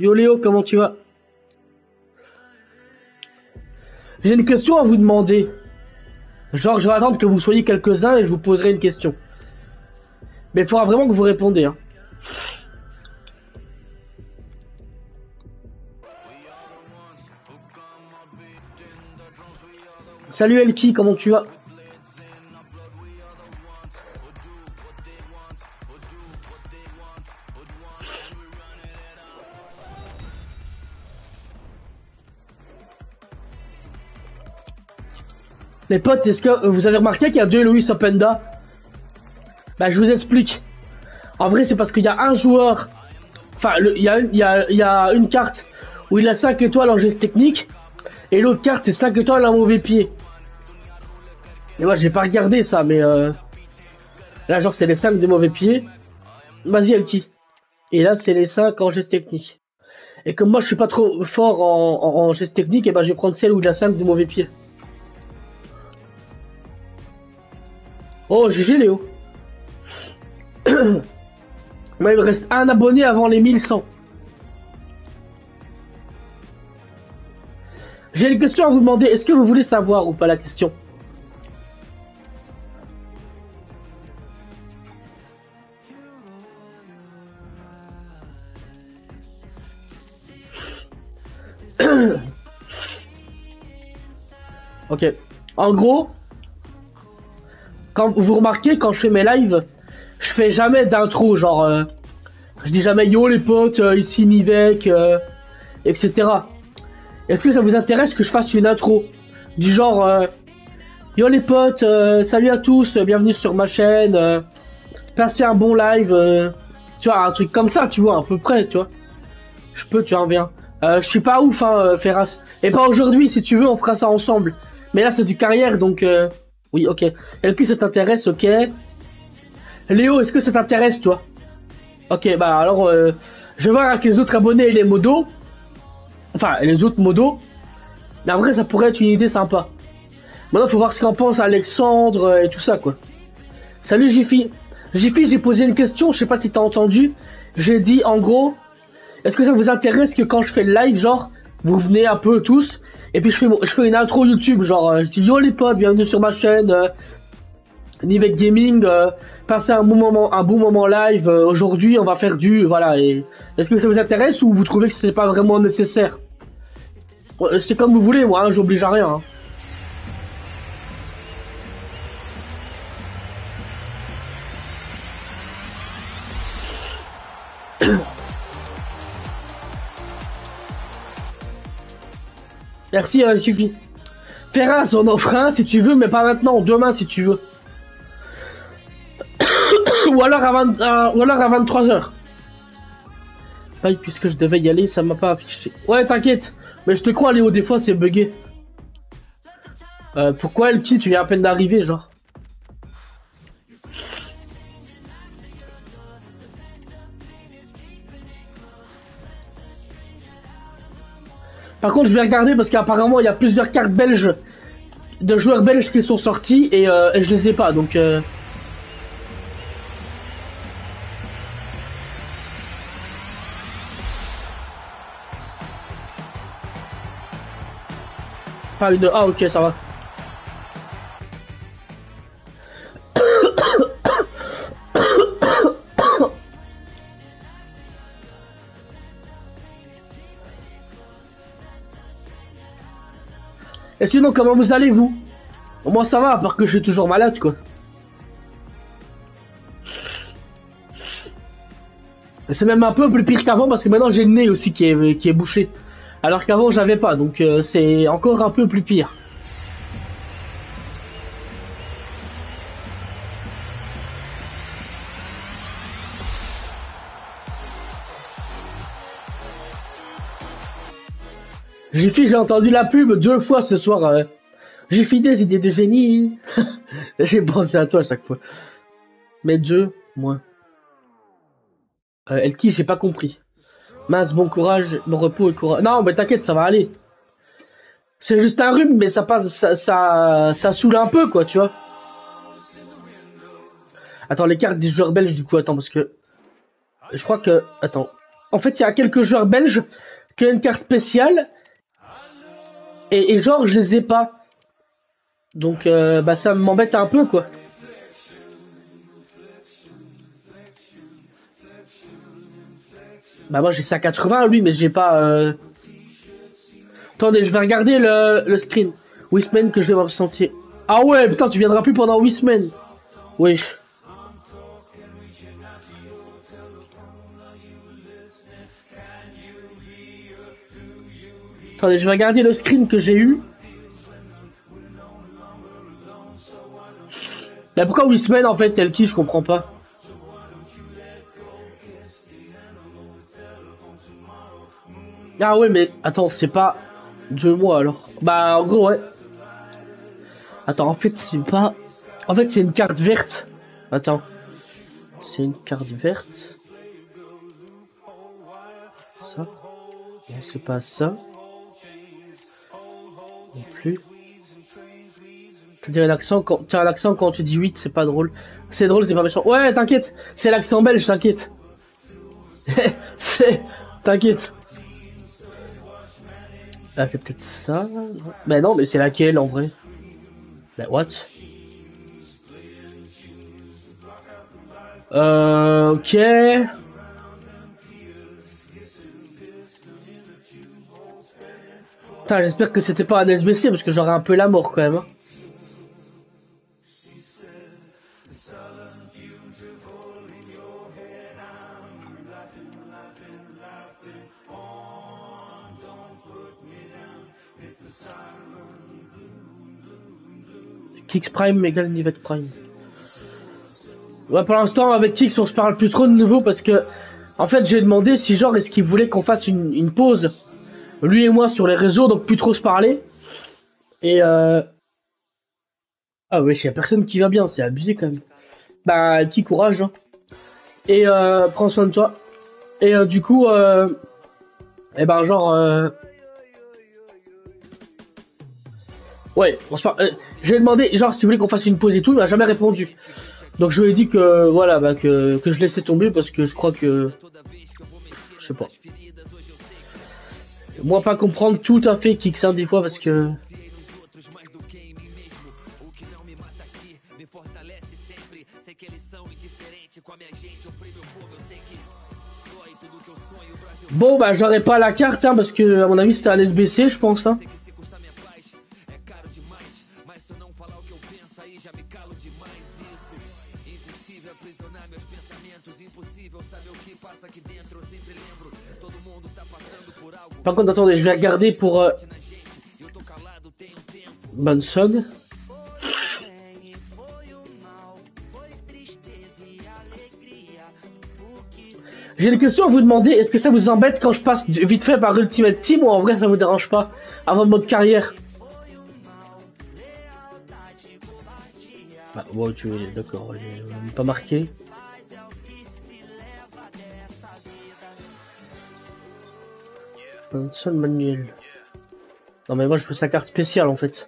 Yo Léo, comment tu vas? J'ai une question à vous demander. Genre, je vais attendre que vous soyez quelques-uns et je vous poserai une question. Mais il faudra vraiment que vous répondez. Hein. Salut Elki, comment tu vas? Les potes, est-ce que vous avez remarqué qu'il y a deux Louis Openda? Bah je vous explique. En vrai c'est parce qu'il y a un joueur, enfin il y, a, une carte où il a 5 étoiles en geste technique et l'autre carte c'est 5 étoiles en mauvais pied. Et moi j'ai pas regardé ça mais euh... là genre c'est les 5 de mauvais pied. Vas-y petit. Et là c'est les 5 en geste technique. Et comme moi je suis pas trop fort en, geste technique, et ben je vais prendre celle où il a 5 de mauvais pied. Oh, GG Léo. Mais il me reste un abonné avant les 1100. J'ai une question à vous demander. Est-ce que vous voulez savoir ou pas la question? Ok. En gros, quand vous remarquez, quand je fais mes lives, je fais jamais d'intro, genre, euh, je dis jamais yo les potes, euh, ici Mivek, euh, etc. Est-ce que ça vous intéresse que je fasse une intro du genre, yo les potes, salut à tous, bienvenue sur ma chaîne, passez un bon live, tu vois, un truc comme ça, tu vois, à peu près, tu vois. Je peux, tu vois, bien. je suis pas ouf, hein, Ferras. Et pas aujourd'hui, si tu veux, on fera ça ensemble. Mais là, c'est du carrière, donc... Oui, ok. Est-ce que ça t'intéresse, ok. Léo, est-ce que ça t'intéresse, toi? Ok, bah alors, euh, je vais voir avec les autres abonnés et les modos. Enfin, les autres modos. Mais vrai, ça pourrait être une idée sympa. Maintenant, faut voir ce qu'en pense Alexandre euh, et tout ça, quoi. Salut, Jiffy. Jiffy, j'ai posé une question, je sais pas si t'as entendu. J'ai dit, en gros, est-ce que ça vous intéresse que quand je fais le live, genre, vous venez un peu tous, et puis je fais, je fais une intro YouTube, genre euh, je dis yo les potes, bienvenue sur ma chaîne, euh, Nivek Gaming, euh, passez un bon moment, un bon moment live. Euh, aujourd'hui, on va faire du, voilà. Et est-ce que ça vous intéresse ou vous trouvez que c'est pas vraiment nécessaire? C'est comme vous voulez, moi, hein, j'oblige à rien. Hein. Merci, euh, suffit. Ferras, on offre un si tu veux, mais pas maintenant, demain si tu veux. ou alors à, 20, euh, ou alors à 23h. Pareil, puisque je devais y aller, ça m'a pas affiché. Ouais, t'inquiète, mais je te crois, Léo, des fois c'est bugué. Euh, pourquoi quitte Tu viens à peine d'arriver, genre? Par contre, je vais regarder parce qu'apparemment, il y a plusieurs cartes belges, de joueurs belges qui sont sortis et, euh, je les ai pas, donc... Euh... Une... Ah, ok, ça va. Et sinon, comment vous allez, vous Moi, ça va, à part que je suis toujours malade, quoi. C'est même un peu plus pire qu'avant, parce que maintenant, j'ai le nez aussi qui est, qui est bouché. Alors qu'avant, j'avais pas, donc euh, c'est encore un peu plus pire. Fait, j'ai entendu la pub deux fois ce soir. J'ai fait des idées de génie. j'ai pensé à toi à chaque fois. Mais Dieu, moi. Euh, Elki, j'ai pas compris. Mince, bon courage, bon repos et courage. Non, mais t'inquiète, ça va aller. C'est juste un rhume, mais ça passe, ça, ça, ça saoule un peu, quoi, tu vois. Attends, les cartes des joueurs belges, du coup, attends, parce que je crois que, attends, En fait, il y a quelques joueurs belges qui ont une carte spéciale. Et, et genre, je les ai pas. Donc, euh, bah, ça m'embête un peu, quoi. Bah, moi, j'ai ça à 80, lui, mais j'ai pas... Euh... Attendez, je vais regarder le, le screen. Wisman que je vais ressentir. Ah ouais, putain, tu viendras plus pendant 8 semaines. Wesh. Attendez, je vais regarder le screen que j'ai eu. Mais pourquoi 8 semaines en fait, elle qui je comprends pas. Ah ouais, mais attends, c'est pas deux mois alors. Bah en gros, ouais. Attends, en fait, c'est pas. En fait, c'est une carte verte. Attends. C'est une carte verte. Ça. C'est pas ça. Non plus. Tu l'accent quand, as l'accent quand tu dis 8, c'est pas drôle. C'est drôle, c'est pas méchant. Ouais, t'inquiète. C'est l'accent belge, t'inquiète. c'est, t'inquiète. Ah, c'est peut-être ça. Mais non, mais c'est laquelle en vrai? Ben, what? Euh, ok. J'espère que c'était pas un SBC parce que j'aurais un peu la mort quand même. Hein. Kix Prime égale Nivette Prime. Ouais, pour l'instant, avec Kix, on se parle plus trop de nouveau parce que, en fait, j'ai demandé si genre, est-ce qu'il voulait qu'on fasse une, pause, lui et moi, sur les réseaux, donc plus trop se parler. Et euh... Ah ouais, il y a personne qui va bien, c'est abusé quand même. Bah, petit courage. Hein. Et euh, prends soin de toi. Et euh, du coup, euh... eh ben genre, euh... Ouais, on se parle. Euh, j'ai demandé, genre, s'il voulait qu'on fasse une pause et tout, il m'a jamais répondu. Donc je lui ai dit que voilà, bah, que, que je laissais tomber parce que je crois que je sais pas. Moi pas comprendre tout à fait Kixin des fois parce que Bon bah j'aurais pas la carte hein, parce que à mon avis c'était un SBC je pense hein. Par contre, attendez, je vais regarder pour euh, Manson. J'ai une question à vous demander. Est-ce que ça vous embête quand je passe vite fait par Ultimate Team ou en vrai ça vous dérange pas avant mode carrière? Bah, bon, tu es d'accord, pas marqué. Un seul manuel. Non mais moi je veux sa carte spéciale en fait.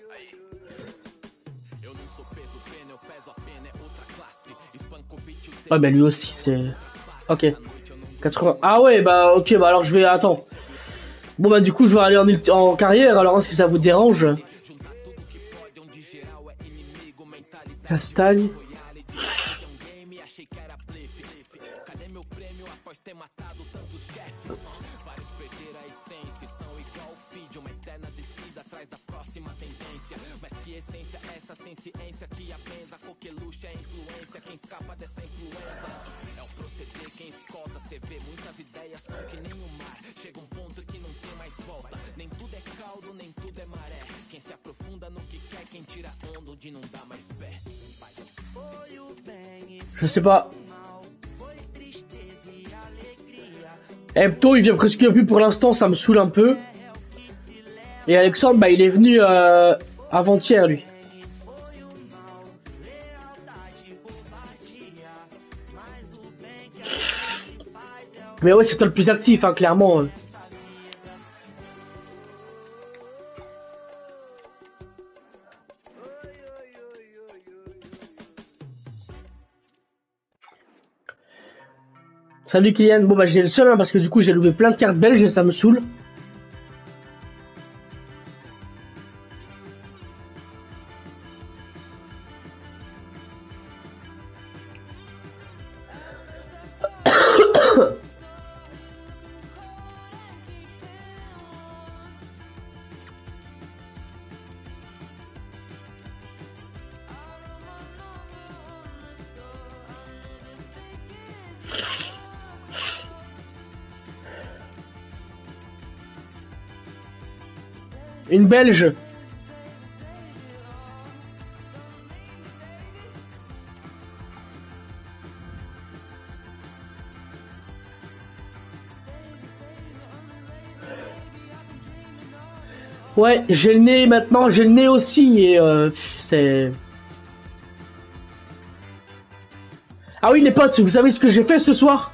Ouais mais lui aussi c'est... Ok. 80... Ah ouais bah ok bah alors je vais... Attends. Bon bah du coup je vais aller en, en carrière alors si ça vous dérange. Castagne. ciência. Mas que essência é essa sem ciência que apenas coqueluche é influência? Quem escapa dessa influência é o proceder quem escolta. Cê vê muitas ideias são que nem o mar. Chega um ponto que não tem mais volta. Nem tudo é caldo, nem tudo é maré. Quem se aprofunda no que quer, quem tira onda onde não dá mais pé. Foi o bem e o. Foi tristeza e alegria. Et plutôt, il vient presque vu pour l'instant, ça me saoule un peu. É, é Et Alexandre, bah, il est venu, euh, avant-hier, lui. Mais ouais, c'est toi le plus actif, hein, clairement. Hein. Salut Kylian, bon bah j'ai le seul hein, parce que du coup j'ai loupé plein de cartes belges et ça me saoule. Belge. Ouais, j'ai le nez maintenant, j'ai le nez aussi et euh, c'est... Ah oui les potes, vous savez ce que j'ai fait ce soir?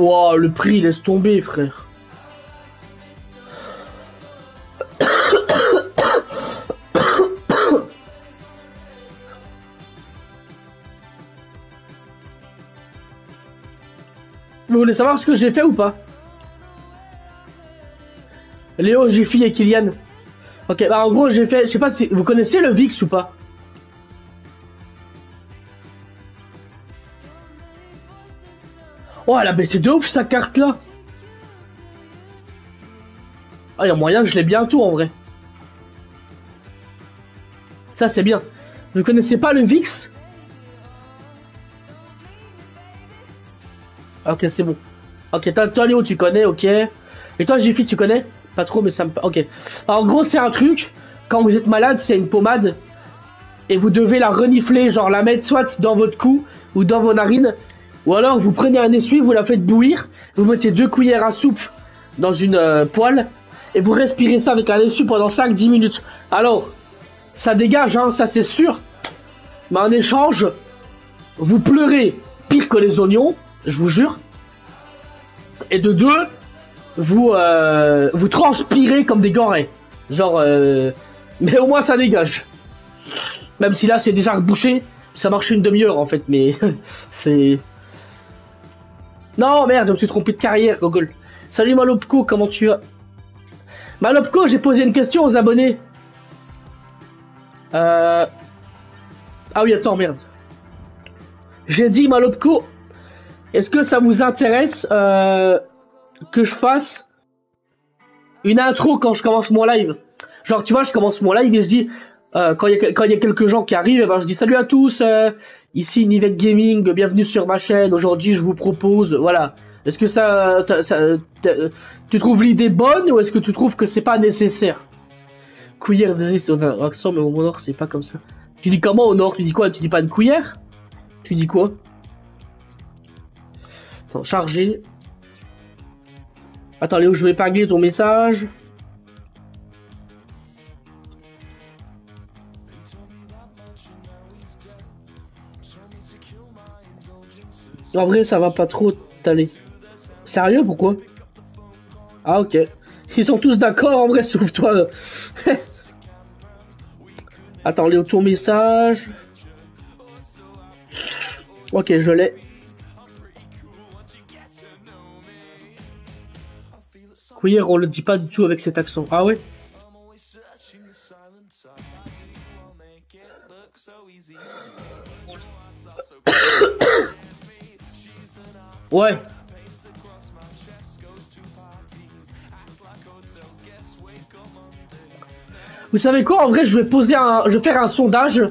Wow, le prix, laisse tomber, frère. Vous voulez savoir ce que j'ai fait ou pas? Léo, Jiffy et Kylian. Ok, bah en gros j'ai fait, je sais pas si vous connaissez le VIX ou pas? Oh, elle a baissé de ouf sa carte là. Ah, y a moyen je l'ai bientôt en vrai. Ça c'est bien. Vous connaissez pas le VIX? Ok, c'est bon. Ok, toi Léo tu connais, ok. Et toi Jiffy tu connais? Pas trop mais ça me... Ok. en gros c'est un truc, quand vous êtes malade, c'est une pommade. Et vous devez la renifler, genre la mettre soit dans votre cou ou dans vos narines ou alors vous prenez un essuie, vous la faites bouillir, vous mettez deux cuillères à soupe dans une euh, poêle et vous respirez ça avec un essuie pendant 5-10 minutes. Alors, ça dégage, hein, ça c'est sûr. Mais en échange, vous pleurez pire que les oignons, je vous jure. Et de deux, vous euh, vous transpirez comme des gorées. Genre, euh, mais au moins ça dégage. Même si là c'est déjà rebouché, ça marche une demi-heure en fait, mais c'est non, merde, je me suis trompé de carrière, Gogol. Salut Malopko, comment tu vas? Malopko, j'ai posé une question aux abonnés. Euh... Ah oui, attends, merde. J'ai dit Malopko, est-ce que ça vous intéresse euh, que je fasse une intro quand je commence mon live? Genre, tu vois, je commence mon live et je dis, euh, quand il y, a quelques gens qui arrivent, eh ben, je dis salut à tous, euh, Ici Nivek Gaming, bienvenue sur ma chaîne. Aujourd'hui, je vous propose, voilà. Est-ce que ça, tu trouves l'idée bonne ou est-ce que tu trouves que c'est pas nécessaire? Cuillère de on un accent, mais au nord, c'est pas comme ça. Tu dis comment au nord? Tu dis quoi? Tu dis pas une cuillère? Tu dis quoi? Attends, charger. Attends, Léo, je vais épingler ton message. En vrai, ça va pas trop t'aller. Sérieux, pourquoi? Ah, ok. Ils sont tous d'accord, en vrai, sauf toi. Attends, Léo, ton message. Ok, je l'ai. Queer, on le dit pas du tout avec cet accent. Ah ouais? Ouais. Vous savez quoi En vrai, je vais poser un, je vais faire un sondage.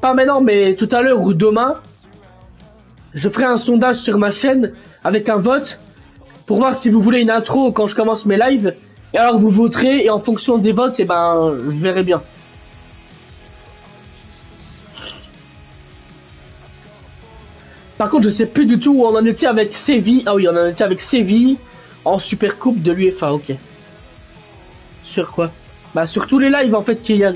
Pas maintenant, mais tout à l'heure ou demain. Je ferai un sondage sur ma chaîne avec un vote pour voir si vous voulez une intro quand je commence mes lives. Et alors vous voterez et en fonction des votes, et eh ben, je verrai bien. Par contre, je sais plus du tout où on en était avec Séville. Ah oui, on en était avec Séville en Super Coupe de l'UEFA, ok. Sur quoi? Bah sur tous les lives en fait, Kylian.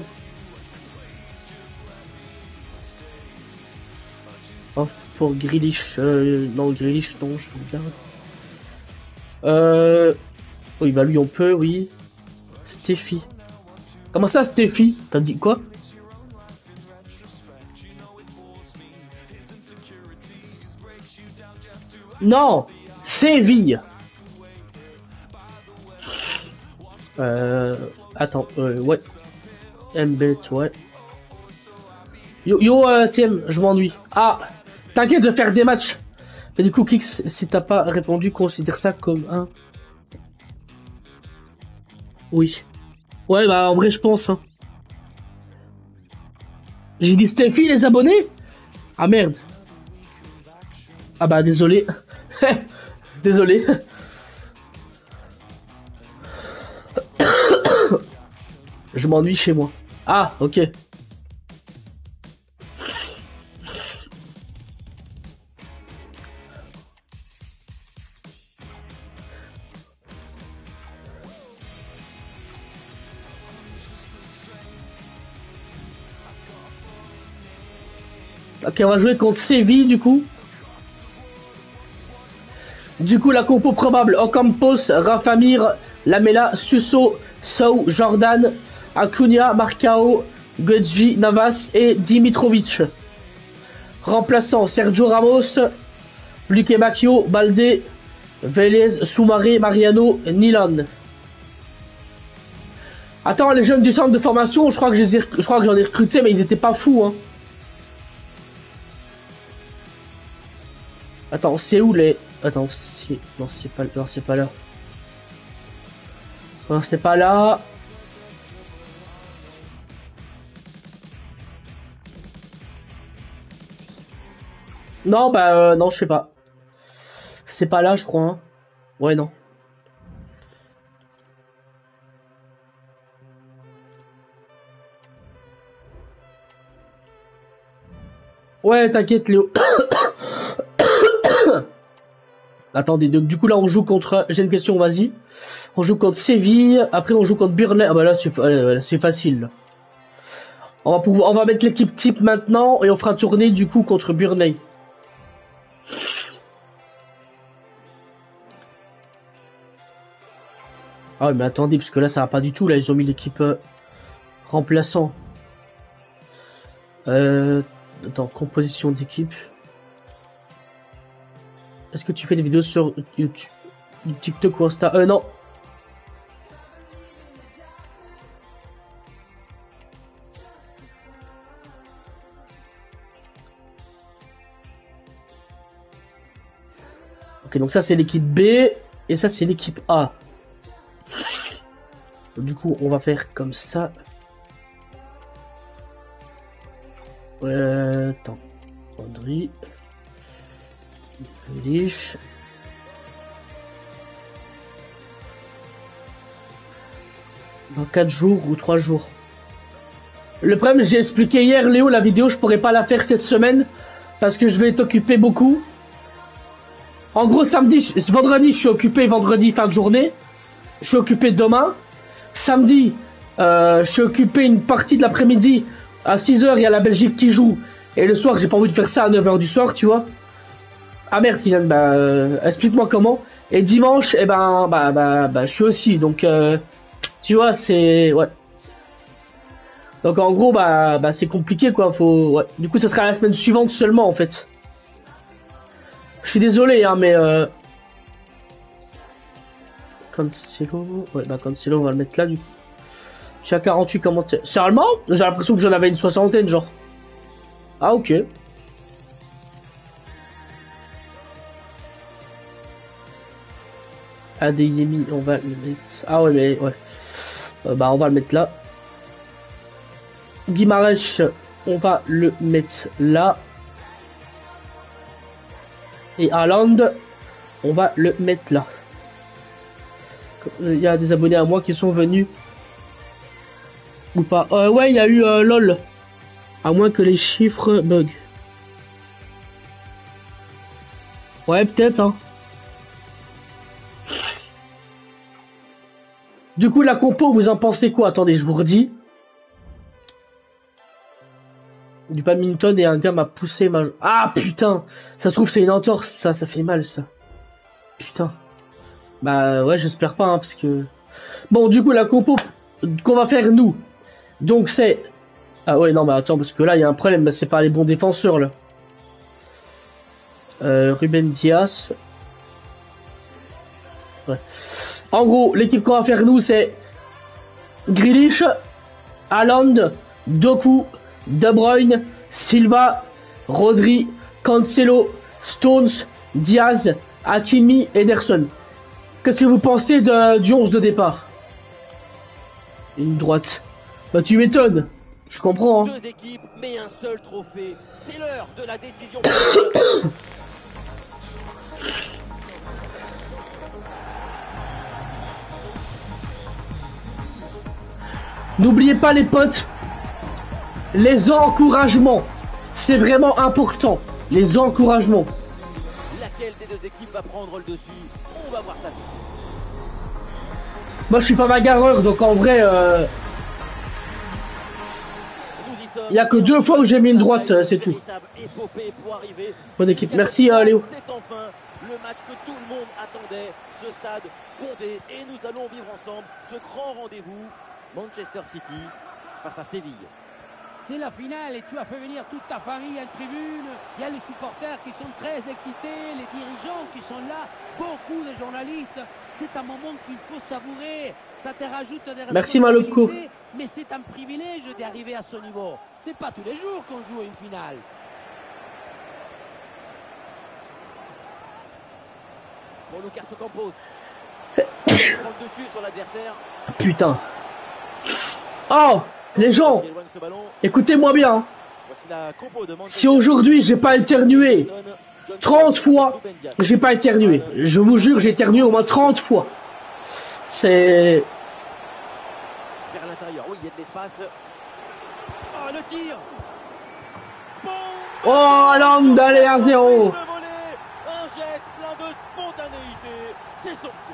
Oh, pour Grealish, euh, non Grealish, non, je regarde. Euh, oui, bah lui on peut, oui. Steffi. Comment ça, Steffi T'as dit quoi? Non Séville Euh... Attends, euh, ouais. Mbet, ouais. Yo, yo, euh, je m'ennuie. Ah T'inquiète de faire des matchs Mais du coup, Kix, si t'as pas répondu, considère ça comme un... Oui. Ouais, bah en vrai, je pense. Hein. J'ai dit Steffi, les abonnés? Ah merde. Ah bah désolé. désolé. je m'ennuie chez moi. Ah, ok. Ok, on va jouer contre Séville du coup. Du coup, la compo probable Ocampos, Rafamir, Lamela, Suso, Sou, Jordan, Acuna, Marcao, Gudji, Navas et Dimitrovic. Remplaçant Sergio Ramos, Luque Macchio, Balde, Vélez, Soumaré, Mariano, Nilan. Attends, les jeunes du centre de formation, je crois que je crois que j'en ai recruté, mais ils étaient pas fous, hein. Attends, c'est où les... Attends, Non, c'est pas... Non, c'est pas là. Non, c'est pas là. Non, bah euh, non, je sais pas. C'est pas là, je crois. Hein. Ouais, non. Ouais, t'inquiète, Léo. Attendez, donc du coup là on joue contre. J'ai une question, vas-y. On joue contre Séville, après on joue contre Burnley. Ah bah là c'est facile. On va mettre l'équipe type maintenant et on fera tourner du coup contre Burnley. Ah mais attendez parce que là ça va pas du tout là ils ont mis l'équipe euh, remplaçant. Euh, attends composition d'équipe. Est-ce que tu fais des vidéos sur YouTube, TikTok ou Insta? Euh, non. Ok, donc ça c'est l'équipe B et ça c'est l'équipe A. Du coup, on va faire comme ça. Euh, attends. Dans 4 jours ou 3 jours. Le problème, j'ai expliqué hier, Léo, la vidéo, je pourrais pas la faire cette semaine parce que je vais être occupé beaucoup. En gros, samedi, vendredi, je suis occupé, vendredi, fin de journée. Je suis occupé demain. Samedi, euh, je suis occupé une partie de l'après-midi. À 6h, il y a la Belgique qui joue. Et le soir, j'ai pas envie de faire ça à 9h du soir, tu vois. Ah merde, Kylian, bah, euh, explique-moi comment. Et dimanche, eh ben, bah, bah, bah, je suis aussi. Donc, euh, tu vois, c'est, ouais. Donc en gros, bah, bah, c'est compliqué, quoi. Faut, ouais. Du coup, ce sera la semaine suivante seulement, en fait. Je suis désolé, hein, mais euh... Cancelo, ouais, bah Cancelo, on va le mettre là, du coup. Tu as 48 commentaires. Sérieusement J'ai l'impression que j'en avais une soixantaine, genre. Ah, ok. Adeyemi, on va le mettre. Ah ouais, mais ouais. Euh, bah, on va le mettre là. Guimarães, on va le mettre là. Et Haaland, on va le mettre là. Il y a des abonnés à moi qui sont venus. Ou pas. Euh, ouais, il y a eu euh, LOL. À moins que les chiffres bug. Ouais, peut-être, hein. Du coup, la compo, vous en pensez quoi? Attendez, je vous redis. Du badminton et un gars m'a poussé ma... Ah putain Ça se trouve c'est une entorse, ça, ça fait mal ça. Putain. Bah ouais, j'espère pas, hein, parce que... Bon, du coup, la compo... qu'on va faire nous. Donc c'est... Ah ouais, non, mais attends, parce que là, il y a un problème. C'est pas les bons défenseurs, là. Euh, Ruben Diaz. Ouais. En gros, l'équipe qu'on va faire nous, c'est Grealish, Haaland, Doku, De Bruyne, Silva, Rodri, Cancelo, Stones, Diaz, Hakimi, Ederson. Qu'est-ce que vous pensez de, du 11 de départ Une droite. Bah tu m'étonnes. Je comprends. Hein. Deux équipes, mais un seul trophée. C'est l'heure de la décision. N'oubliez pas les potes, les encouragements. C'est vraiment important. Les encouragements. Laquelle des deux équipes va prendre le dessus? On va voir ça tout de suite. Moi je suis pas bagarreur donc en vrai euh... Il y a que deux fois où j'ai mis une droite, c'est tout. Bonne équipe. Merci euh, Léo. C'est enfin le match que tout le monde attendait. Ce stade bondé et nous allons vivre ensemble ce grand rendez-vous Manchester City face à Séville. C'est la finale et tu as fait venir toute ta famille en tribune. Il y a les supporters qui sont très excités, les dirigeants qui sont là, beaucoup de journalistes. C'est un moment qu'il faut savourer. Ça te rajoute des Merci Maloko. Mais c'est un privilège d'arriver à ce niveau. C'est pas tous les jours qu'on joue une finale. Pour Lucas Campos. prend le dessus sur l'adversaire. Putain. Oh les gens, écoutez-moi bien. Si aujourd'hui j'ai pas éternué 30 fois, j'ai pas éternué. Je vous jure, j'ai éternué au moins 30 fois. C'est. Vers l'intérieur, oui, il y a de l'espace. Oh, le tir Oh, l'homme d'aller à zéro Un geste plein de spontanéité. C'est sorti.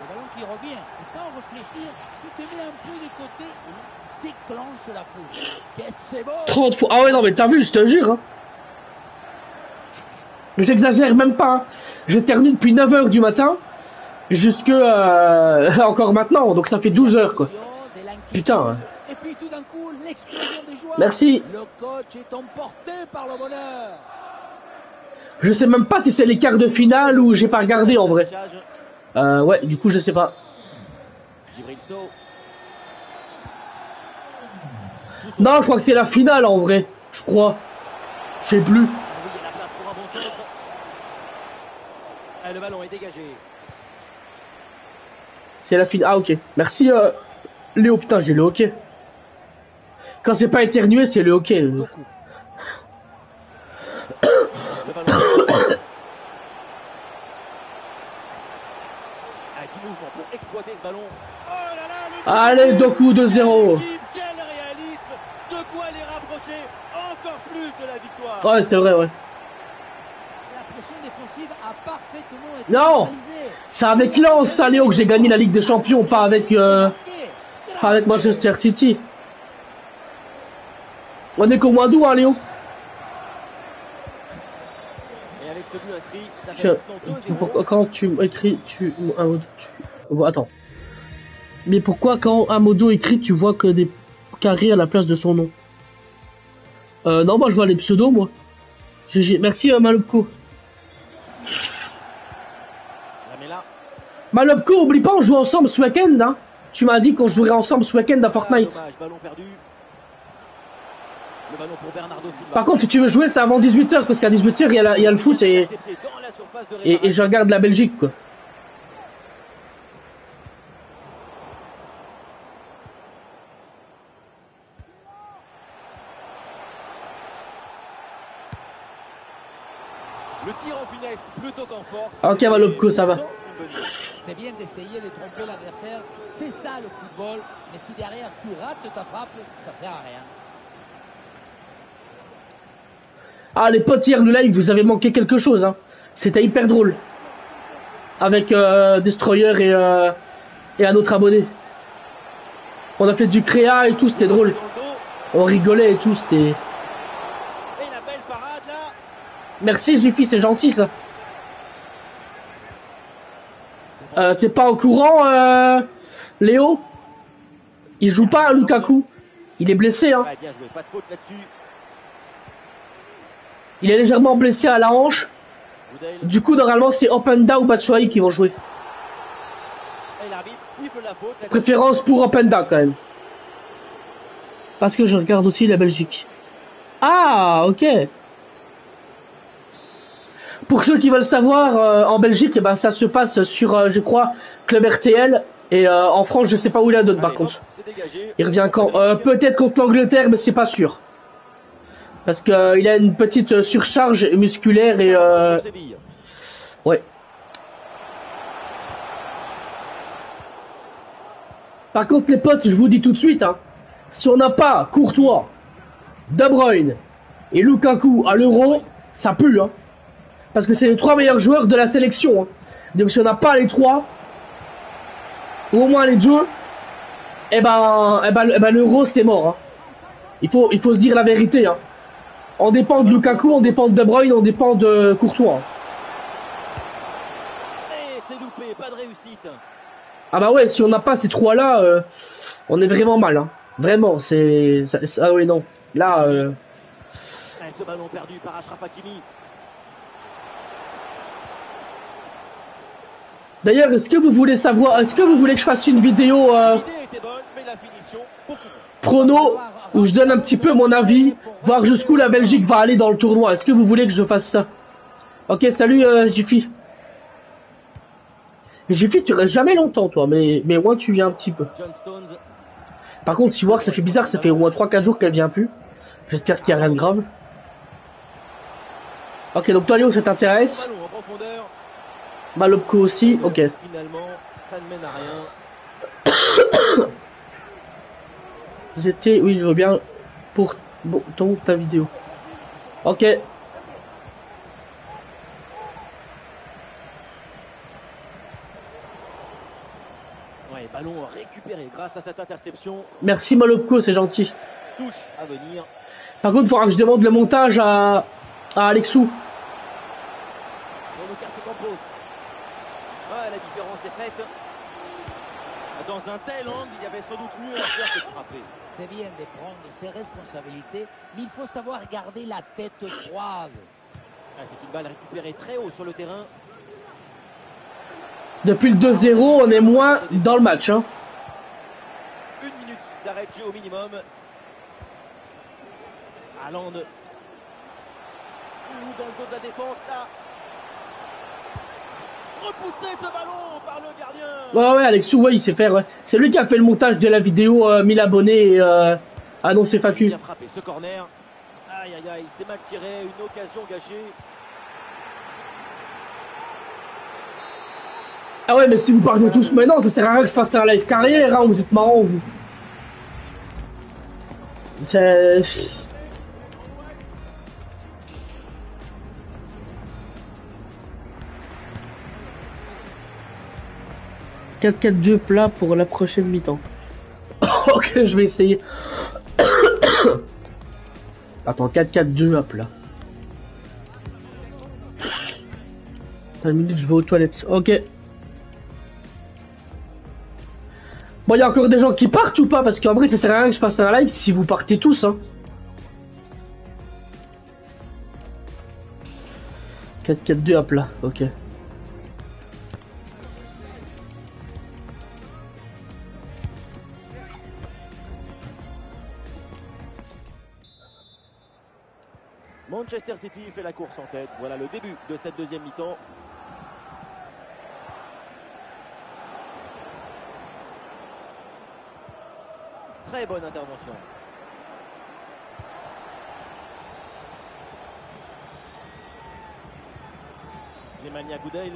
Le ballon qui revient, et sans réfléchir, tu te mets un peu de côté déclenche la foule. Qu'est-ce c'est beau 30 fois. Ah ouais, non, mais t'as vu, je te jure. Hein. J'exagère même pas. Hein. J'éternue depuis 9h du matin jusque euh, encore maintenant. Donc ça fait 12 heures quoi. Putain. Hein. Et puis tout d'un coup, l'explosion des joueurs. Merci. Le coach est emporté par le bonheur. Je sais même pas si c'est les quarts de finale ou j'ai pas regardé en vrai. Euh, ouais, du coup je sais pas. Non, je crois que c'est la finale en vrai. Je crois. Je sais plus. Ah, le ballon est dégagé. C'est la finale. Ah ok. Merci euh... Léo. Putain, j'ai le hockey. Quand c'est pas éternué, c'est le hockey. le Allez, Doku 2-0. Ouais, c'est vrai, ouais. La pression défensive a parfaitement été Non C'est avec Lens, ça, Léo, que j'ai gagné la Ligue des Champions, pas avec, euh, pas avec Manchester City. On est qu'au mois d'août, hein, Léo Et avec ce but inscrit, ça fait Quand tu écris, tu... tu... Attends. Mais pourquoi quand Amodo écrit, tu vois que des carrés à la place de son nom? Euh, non, moi je vois les pseudos, moi. Merci euh, Malopko. Malopko, oublie pas, on joue ensemble ce week-end. Hein. Tu m'as dit qu'on jouerait ensemble ce week-end à Fortnite. Par contre, si tu veux jouer, c'est avant 18h, parce qu'à 18h, il y, a il y a le foot et, et, et je regarde la Belgique, quoi. Ok, Malopko, ça va. C'est bien d'essayer de tromper l'adversaire. C'est ça le football. Mais si derrière tu rates ta frappe, ça sert à rien. Ah, les potes, hier, le live, vous avez manqué quelque chose. Hein. C'était hyper drôle. Avec euh, Destroyer et, euh, et un autre abonné. On a fait du créa et tout, c'était drôle. On rigolait et tout, c'était... Merci Jiffy, c'est gentil ça. Euh, T'es pas au courant, euh, Léo? Il joue pas à Lukaku. Il est blessé, hein. Il est légèrement blessé à la hanche. Du coup, normalement, c'est Openda ou Batshuayi qui vont jouer. Préférence pour Openda quand même. Parce que je regarde aussi la Belgique. Ah, ok. Pour ceux qui veulent savoir, euh, en Belgique, eh ben, ça se passe sur, euh, je crois, Club RTL. Et euh, en France, je sais pas où il la donne par contre. Il revient quand Euh, Peut-être contre l'Angleterre, mais c'est pas sûr. Parce que euh, a une petite euh, surcharge musculaire et euh, ouais. Par contre, les potes, je vous dis tout de suite, hein, si on n'a pas Courtois, De Bruyne et Lukaku à l'Euro, ça pue, hein. Parce que c'est les trois meilleurs joueurs de la sélection. Hein. Donc si on n'a pas les trois, ou au moins les deux, eh ben, eh ben, eh ben l'Euro c'est mort. Hein. Il faut, il faut se dire la vérité. Hein. On dépend de Lukaku, on dépend de De Bruyne, on dépend de Courtois. Et c'est loupé, pas de réussite. Ah bah ouais, si on n'a pas ces trois-là, euh, on est vraiment mal. Hein. Vraiment, c'est... Ah oui, non. Là, euh, Et ce ballon perdu par Achraf Hakimi. D'ailleurs, est-ce que vous voulez savoir... Est-ce que vous voulez que je fasse une vidéo euh, prono où je donne un petit peu mon avis, voir jusqu'où la Belgique va aller dans le tournoi? Est-ce que vous voulez que je fasse ça? Ok, salut euh, Jiffy. Jiffy, tu restes jamais longtemps, toi, mais, mais moi, tu viens un petit peu. Par contre, si voir, ça fait bizarre, ça fait au moins 3-4 jours qu'elle vient plus. J'espère qu'il n'y a rien de grave. Ok, donc toi, Léo, ça t'intéresse? Malopko aussi, ok. Finalement, ça ne mène à rien. Vous étiez, oui, je veux bien pour bon, ton ta vidéo. Ok. Ouais, ballon récupéré grâce à cette interception. Merci Malopko, c'est gentil. Touche à venir. Par contre, il faudra que je demande le montage à, à Alexou. Pour Lucas Campos. Ouais, la différence est faite. Dans un tel angle, il y avait sans doute mieux à faire que de frapper. C'est bien de prendre ses responsabilités, mais il faut savoir garder la tête froide. Ah, C'est une balle récupérée très haut sur le terrain. Depuis le 2-0, on est moins dans le match. Hein. Une minute d'arrêt de jeu au minimum. Ou dans le dos de la défense, là. Repoussé ce ballon par le gardien. Ouais, ouais, Alexou, ouais, il sait faire. ouais. C'est lui qui a fait le montage de la vidéo euh, 1000 abonnés et euh, annoncé Fatu. Bien frappé ce corner. Aïe aïe aïe, c'est mal tiré, une occasion gâchée. Ah ouais, mais si vous partez tous maintenant, ça sert à rien que je fasse un live carrière, hein, vous êtes marrants, vous. C'est... 4-4-2 plat pour la prochaine mi-temps. ok, je vais essayer. Attends, 4-4-2 à plat. Attends une minute, je vais aux toilettes. Ok. Bon, il y a encore des gens qui partent ou pas? Parce qu'en vrai, ça sert à rien que je fasse un live si vous partez tous. Hein. 4-4-2 à plat, ok. Tête. Voilà le début de cette deuxième mi-temps. Très bonne intervention. Nemanja Goudeil.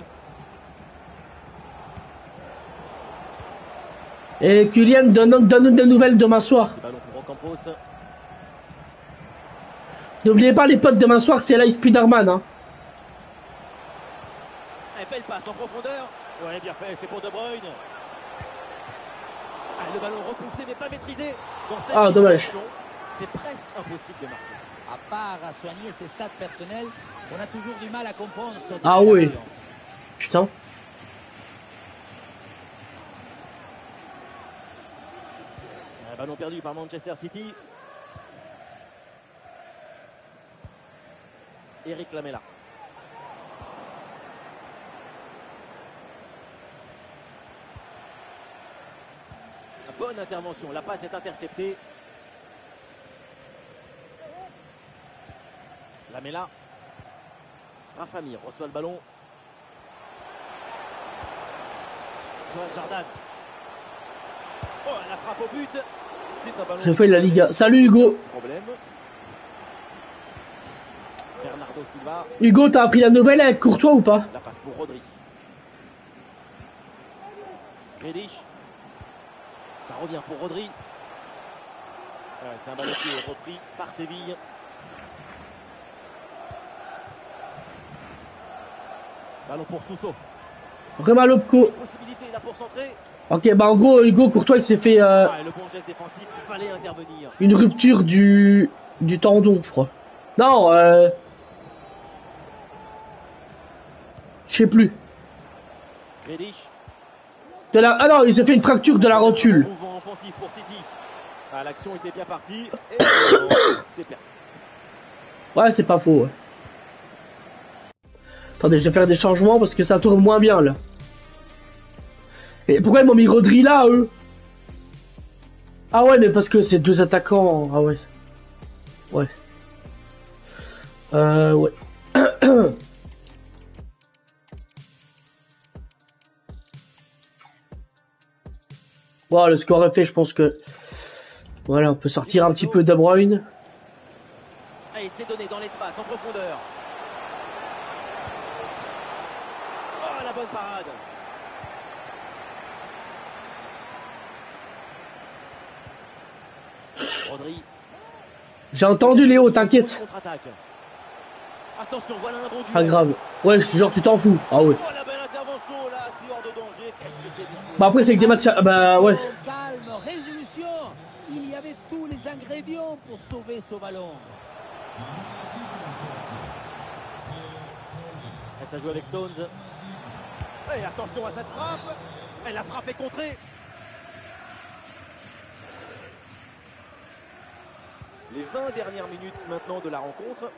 Et Kylian, donne- donne-nous des nouvelles demain soir. Ce ballon pour Ocampos. N'oubliez pas les potes demain soir, c'est là Spiderman. Hein. Un belle passe en profondeur. Ouais, bien fait, c'est pour De Bruyne. Ah, le ballon repoussé mais pas maîtrisé. Dans cette Ah, dommage. c'est presque impossible de marquer. À part à soigner ses stats personnels, on a toujours du mal à comprendre cette Ah oui. Putain. Ballon perdu par Manchester City. Eric Lamela. bonne intervention. La passe est interceptée. Lamela. Rafa Mir reçoit le ballon. Joël Jordan. Oh, la frappe au but. C'est un ballon. J'ai fait la Liga. Salut Hugo. Problème. Bernardo Silva. Hugo, t'as appris la nouvelle avec Courtois ou pas La passe pour Rodri. Grealish. Ça revient pour Rodri. Ouais, C'est un ballon qui est repris par Séville. Ballon pour Sousso. Remalopko. Possibilité là pour centrer. Ok, bah en gros, Hugo Courtois, il s'est fait euh, Ah, le bon geste défensif, il fallait intervenir. une rupture du du tendon, je crois. Non, euh... Je sais plus. De la... Ah non, il s'est fait une fracture de la rotule. Ah, L'action était bien partie. Et finalement, c'est perdu. Ouais, c'est pas faux. ouais. Attendez, je vais faire des changements parce que ça tourne moins bien là. Et pourquoi ils m'ont mis Rodri là, eux? Ah ouais, mais parce que c'est deux attaquants. Ah ouais. Ouais. Euh, ouais. Bon, le score est fait, je pense que... Voilà, on peut sortir un petit peu De Bruyne. Et c'est donné dans l'espace, en profondeur. Oh, la bonne parade. Rodri. J'ai entendu Léo, t'inquiète. Pas grave. Ouais, genre tu t'en fous. Ah ouais. Oh, la belle intervention, là, c'est hors de danger. Qu'est-ce que c'est bien joué. Bah après c'est que des matchs... à- Bah ouais. Calme, résolution. Il y avait tous les ingrédients pour sauver ce ballon. Et ça joue avec Stones. Et attention à cette frappe. Et la frappe est contrée. Les 20 dernières minutes maintenant de la rencontre.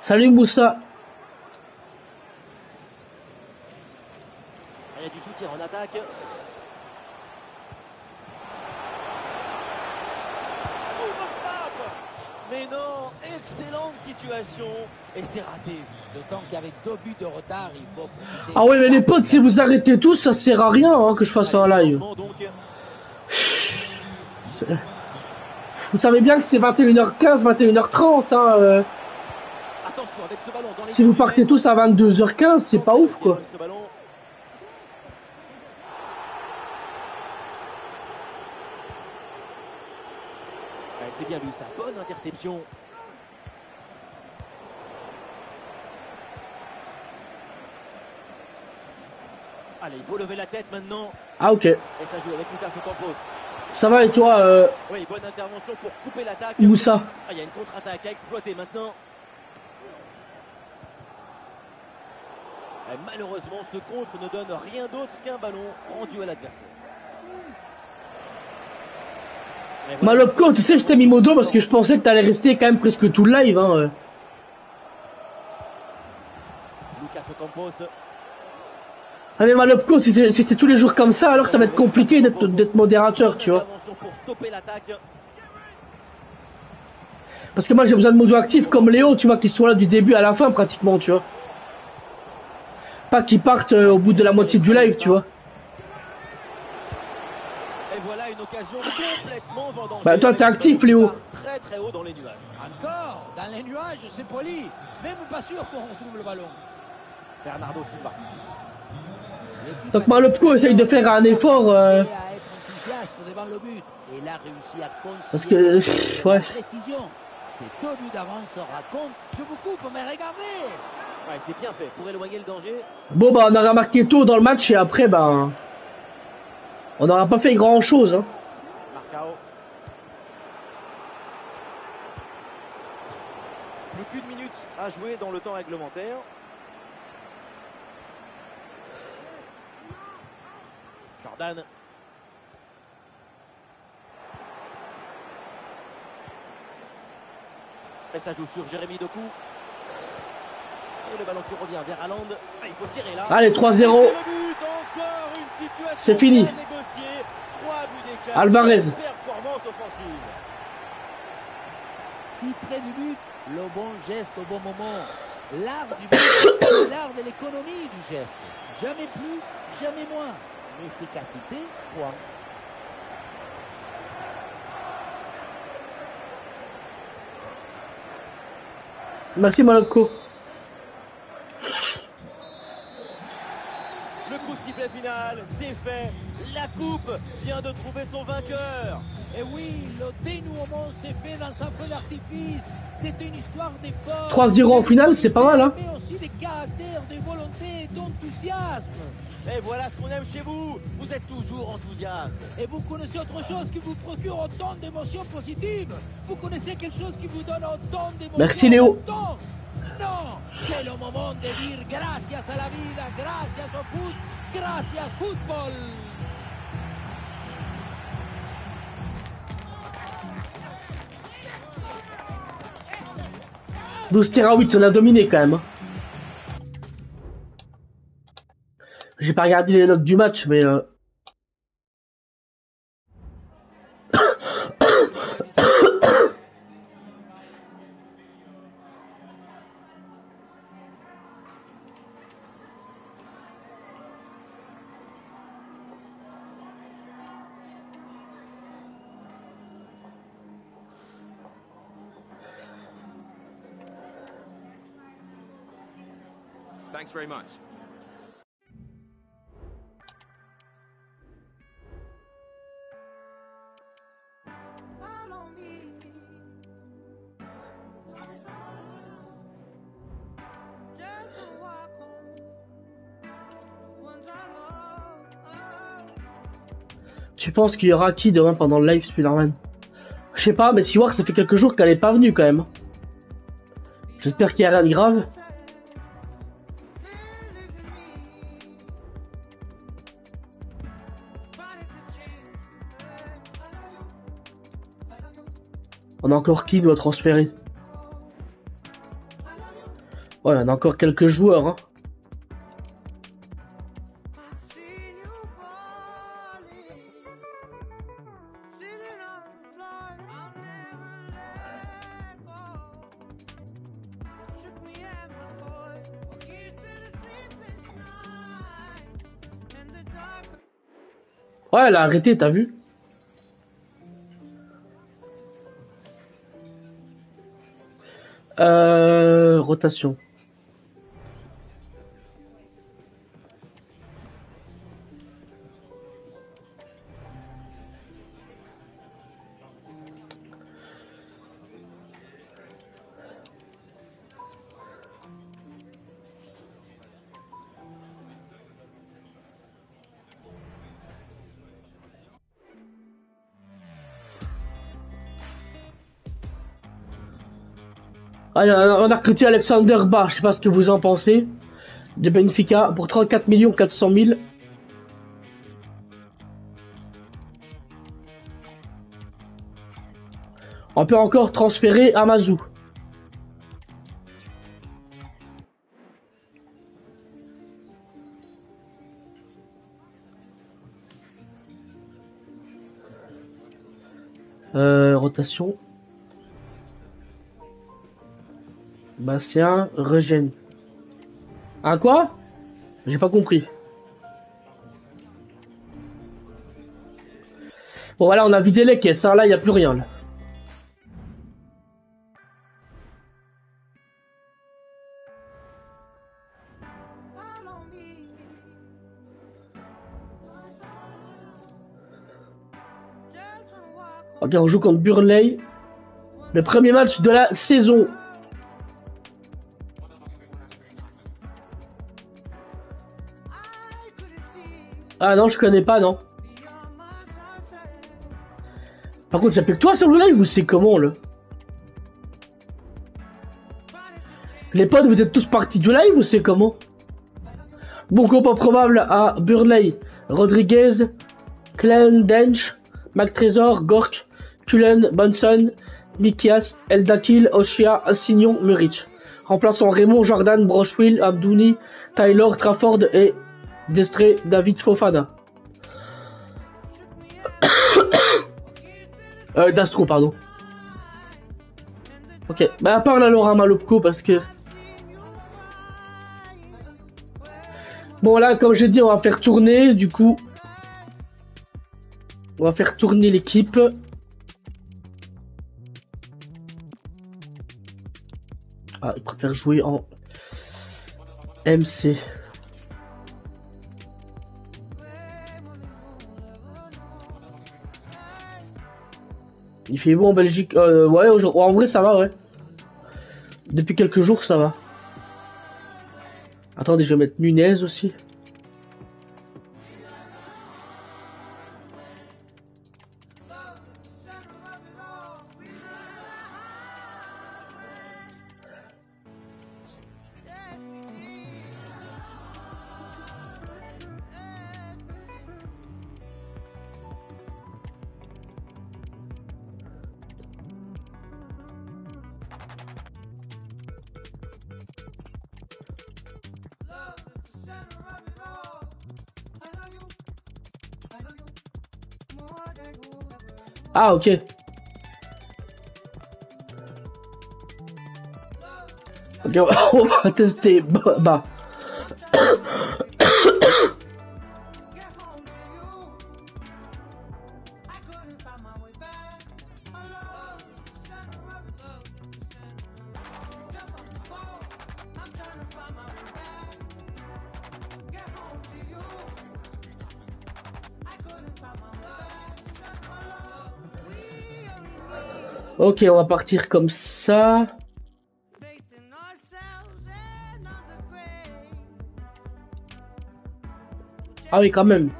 Salut Moussa. Il y a du soutien en attaque. Mais non, excellente situation. Et c'est raté. D'autant qu'avec deux buts de retard, il faut profiter. Ah ouais mais les potes si vous arrêtez tous ça sert à rien hein, que je fasse un live. Vous savez bien que c'est 21h15, 21h30 hein. euh. Attention avec ce ballon dans les Si vous partez tous à 22h15 c'est pas ouf quoi. Ce ballon. Ouais, c'est bien vu ça, bonne interception. Allez, il faut lever la tête maintenant. Ah ok. Et ça joue avec Lucas Ocampos. Ça va et toi euh, Oui, bonne intervention pour couper l'attaque. Moussa Ah, il y a une contre-attaque à exploiter maintenant. Et malheureusement, ce contre ne donne rien d'autre qu'un ballon rendu à l'adversaire. Et voilà. Malopko, tu sais je t'ai mis modo parce que je pensais que t'allais rester quand même presque tout le live hein. euh. Ah mais Malopko si c'est si tous les jours comme ça alors ça va être compliqué d'être modérateur tu vois. Parce que moi j'ai besoin de modo actifs comme Léo tu vois qui sont là du début à la fin pratiquement tu vois. Pas qu'ils partent euh, au bout de la moitié du live tu vois. Une occasion complètement vendangée. Bah, toi, t'es actif, Léo. part Très très haut dans les nuages. Encore dans les nuages, c'est poli. Même pas sûr qu'on retrouve le ballon. Bernardo Silva. Donc Malopko essaye de faire un effort euh, parce que pff, ouais. la précision. Ces deux buts d'avance racontent. Je vous coupe, mais regardez Ouais, c'est bien fait pour éloigner le danger. Bon bah on a remarqué tôt dans le match et après bah on n'aura pas fait grand chose hein. Marcao. Plus qu'une minute à jouer dans le temps réglementaire. Jordan. Et ça joue sur Jérémy Doku. Et le ballon qui revient vers Haaland. Ah, il faut tirer là. Allez, 3-0. Et c'est fini. Alvarez. Quelle Performance offensive. Si près du but, le bon geste au bon moment. L'art du but, c'est l'art de l'économie du geste. Jamais plus, jamais moins. L'efficacité, point. Merci Maloko. Le coup de sifflet final, c'est fait. La coupe vient de trouver son vainqueur. Et oui, le dénouement s'est fait dans un feu d'artifice. C'est une histoire d'effort. 3-0 en finale, c'est pas mal, hein. Mais aussi des caractères, de volonté et d'enthousiasme. Et voilà ce qu'on aime chez vous. Vous êtes toujours enthousiaste. Et vous connaissez autre chose qui vous procure autant d'émotions positives Vous connaissez quelque chose qui vous donne autant d'émotions Merci, Léo. Non C'est le moment de dire gracias à la vida, gracias au foot, gracias football 12 tirs à 8, on a dominé quand même. hein. J'ai pas regardé les notes du match, mais euh, tu penses qu'il y aura qui demain pendant le live Spider-Man? Je sais pas, mais si voir ça fait quelques jours qu'elle est pas venue quand même. J'espère qu'il y a rien de grave. Encore qui doit transférer Ouais, on a encore quelques joueurs. Hein. Ouais, elle a arrêté, t'as vu? Rotation. Recruté Alexander Bach, je sais pas ce que vous en pensez, de Benfica, pour 34 millions 400 000. On peut encore transférer Amazou. Euh, rotation. Bastien Regen. Un quoi? J'ai pas compris. Bon voilà, on a vidé les caisses, hein, là il a plus rien. Ok, on joue contre Burnley. Le premier match de la saison. Ah non, je connais pas, non. Par contre, ça que toi sur le live ou c'est comment, là Les potes, vous êtes tous partis du live ou c'est comment? Bon, pas probable à Burnley. Rodriguez, Klein, Dench, McTresor, Gork, Cullen, Bonson, Mikias, Eldakil, Oshia, Assignon, Muric. Remplaçant Raymond, Jordan, Brochwill, Abdouni, Tyler, Trafford et Destre David Fofana. euh, Dastro, pardon. Ok, bah à part la Laura Malopko parce que... Bon là, comme j'ai dit, on va faire tourner, du coup... On va faire tourner l'équipe. Ah, il préfère jouer en MC. Il fait beau en Belgique. Euh, ouais, en vrai, ça va, ouais. Depuis quelques jours, ça va. Attendez, je vais mettre Nunez aussi. Ah, ok. Ok, on va- tester. Bah. Ok, on va partir comme ça. Ah oui, quand même.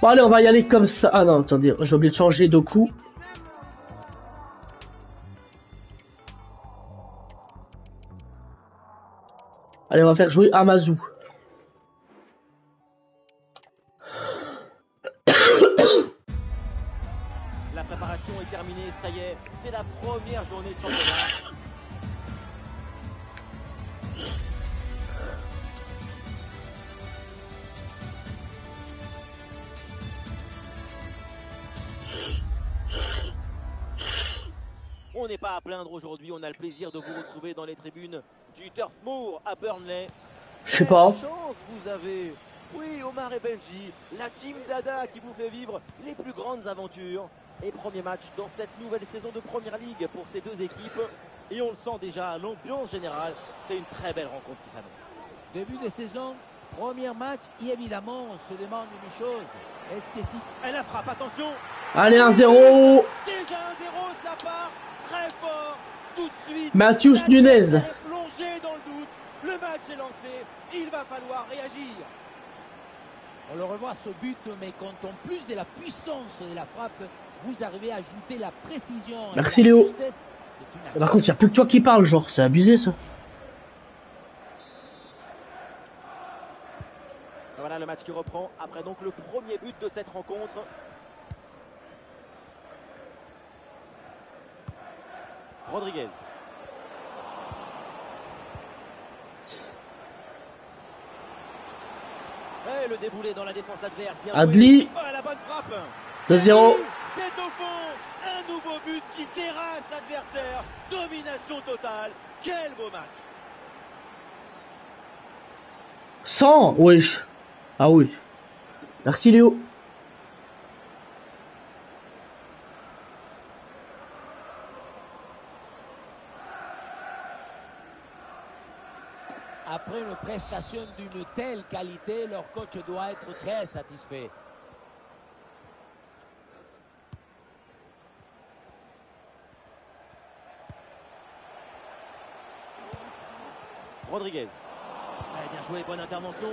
Bon allez, on va y aller comme ça. Ah non, attendez, j'ai oublié de changer de coup. Allez, on va faire jouer Amazou. La préparation est terminée, ça y est, c'est la première journée de championnat. Aujourd'hui, on a le plaisir de vous retrouver dans les tribunes du Turf Moor à Burnley. Je sais pas. Chance vous avez Oui, Omar et Benji, la team Dada qui vous fait vivre les plus grandes aventures. Et premier match dans cette nouvelle saison de Première Ligue pour ces deux équipes. Et on le sent déjà, l'ambiance générale, c'est une très belle rencontre qui s'annonce. Début de saison, premier match, et évidemment, on se demande une chose. Est-ce que si Elle la frappe, attention Allez, 1-0. Déjà 1-0, ça part très fort tout de suite. Mathius Nunez. est plongé dans le doute. Le match est lancé. Il va falloir réagir. on le revoit ce but, mais quand en plus de la puissance de la frappe, vous arrivez à ajouter la précision. Merci, Léo. Par contre, il n'y a plus que toi qui parle, genre, c'est abusé ça. Le match qui reprend après donc le premier but de cette rencontre. Rodriguez. Et le déboulé dans la défense adverse. Bien Adli. Oh, la bonne frappe. 2-0. C'est au fond. Un nouveau but qui terrasse l'adversaire. Domination totale. Quel beau match. 100 Wesh. Ah oui. Merci Léo. Après une prestation d'une telle qualité, leur coach doit être très satisfait. Rodriguez. Ouais, bien joué, bonne intervention.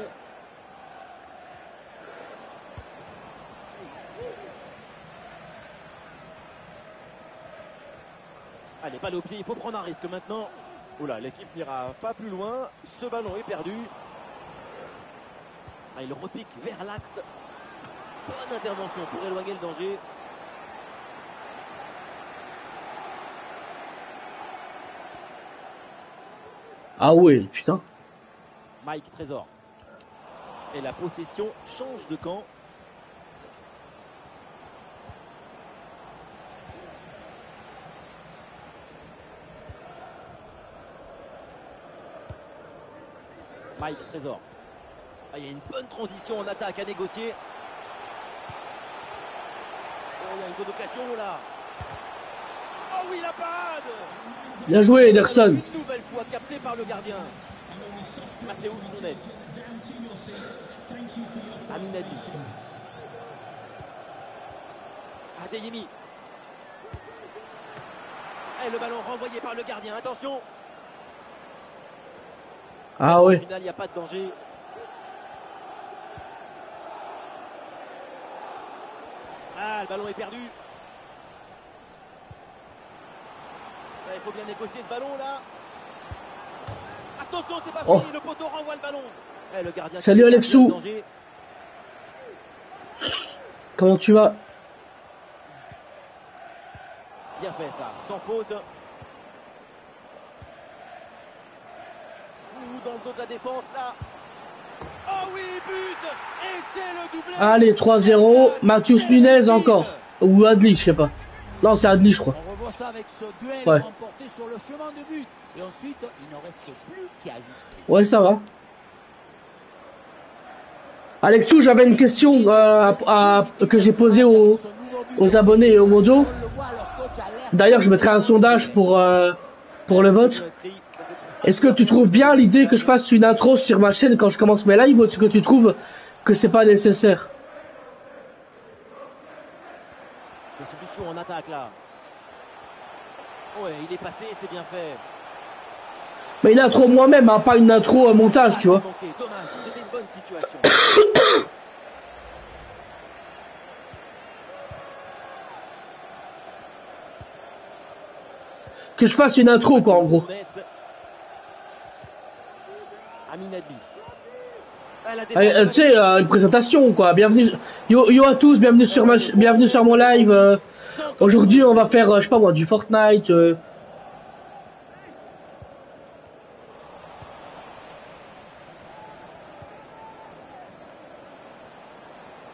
Allez, balle au pied, il faut prendre un risque maintenant. Oula, l'équipe n'ira pas plus loin. Ce ballon est perdu. Ah, il repique vers l'axe. Bonne intervention pour éloigner le danger. Ah ouais, putain. Mike Trésor. Et la possession change de camp. Mike Trésor. Ah, il y a une bonne transition en attaque à négocier. Oh, il y a une bonne occasion là. Oh oui, la parade Bien joué, Ederson. Une nouvelle fois capté par le gardien. Mathéo Nunes. Aminadi. Adeyemi. Et le ballon renvoyé par le gardien. Attention. Ah Au ouais. final, il n'y a pas de danger. Ah, le ballon est perdu. Il faut bien négocier ce ballon là. Attention, c'est pas Oh. fini. Le poteau renvoie le ballon. Eh, le gardien Salut, Alexou. Comment tu vas? Bien fait ça, sans faute. Dans le dos de la défense là. Oh oui, but Et c'est le doublé Allez, 3-0. Mathius Nunez encore. Ou Adli, je sais pas. Non, c'est Adli, je crois. On revoit ça avec ce duel Ouais. remporté sur le chemin de but. Et ensuite, il n'en reste plus qu'à ajuster. Ouais, ça va. Alexou, j'avais une question euh, à- à- que j'ai posée aux, aux abonnés et aux l'air D'ailleurs, je mettrai un sondage pour, euh, pour le vote. Est-ce que tu trouves bien l'idée que je fasse une intro sur ma chaîne quand je commence mes lives ou est-ce que tu trouves que c'est pas nécessaire? Des solutions en attaque là. Ouais, il est passé, c'est bien fait. Mais une intro moi-même, hein, pas une intro euh, montage, tu Ah, vois. c'est manqué, Dommage, c'était une bonne situation. Que je fasse une intro, quoi, en gros. Nunes. Amin Adli. Ah, la défense Allez, euh, de tu sais, euh, une présentation, quoi. Bienvenue, yo, yo à tous, bienvenue sur ma, bienvenue sur mon live. euh. Aujourd'hui, on va faire, euh, je sais pas moi, du Fortnite. euh.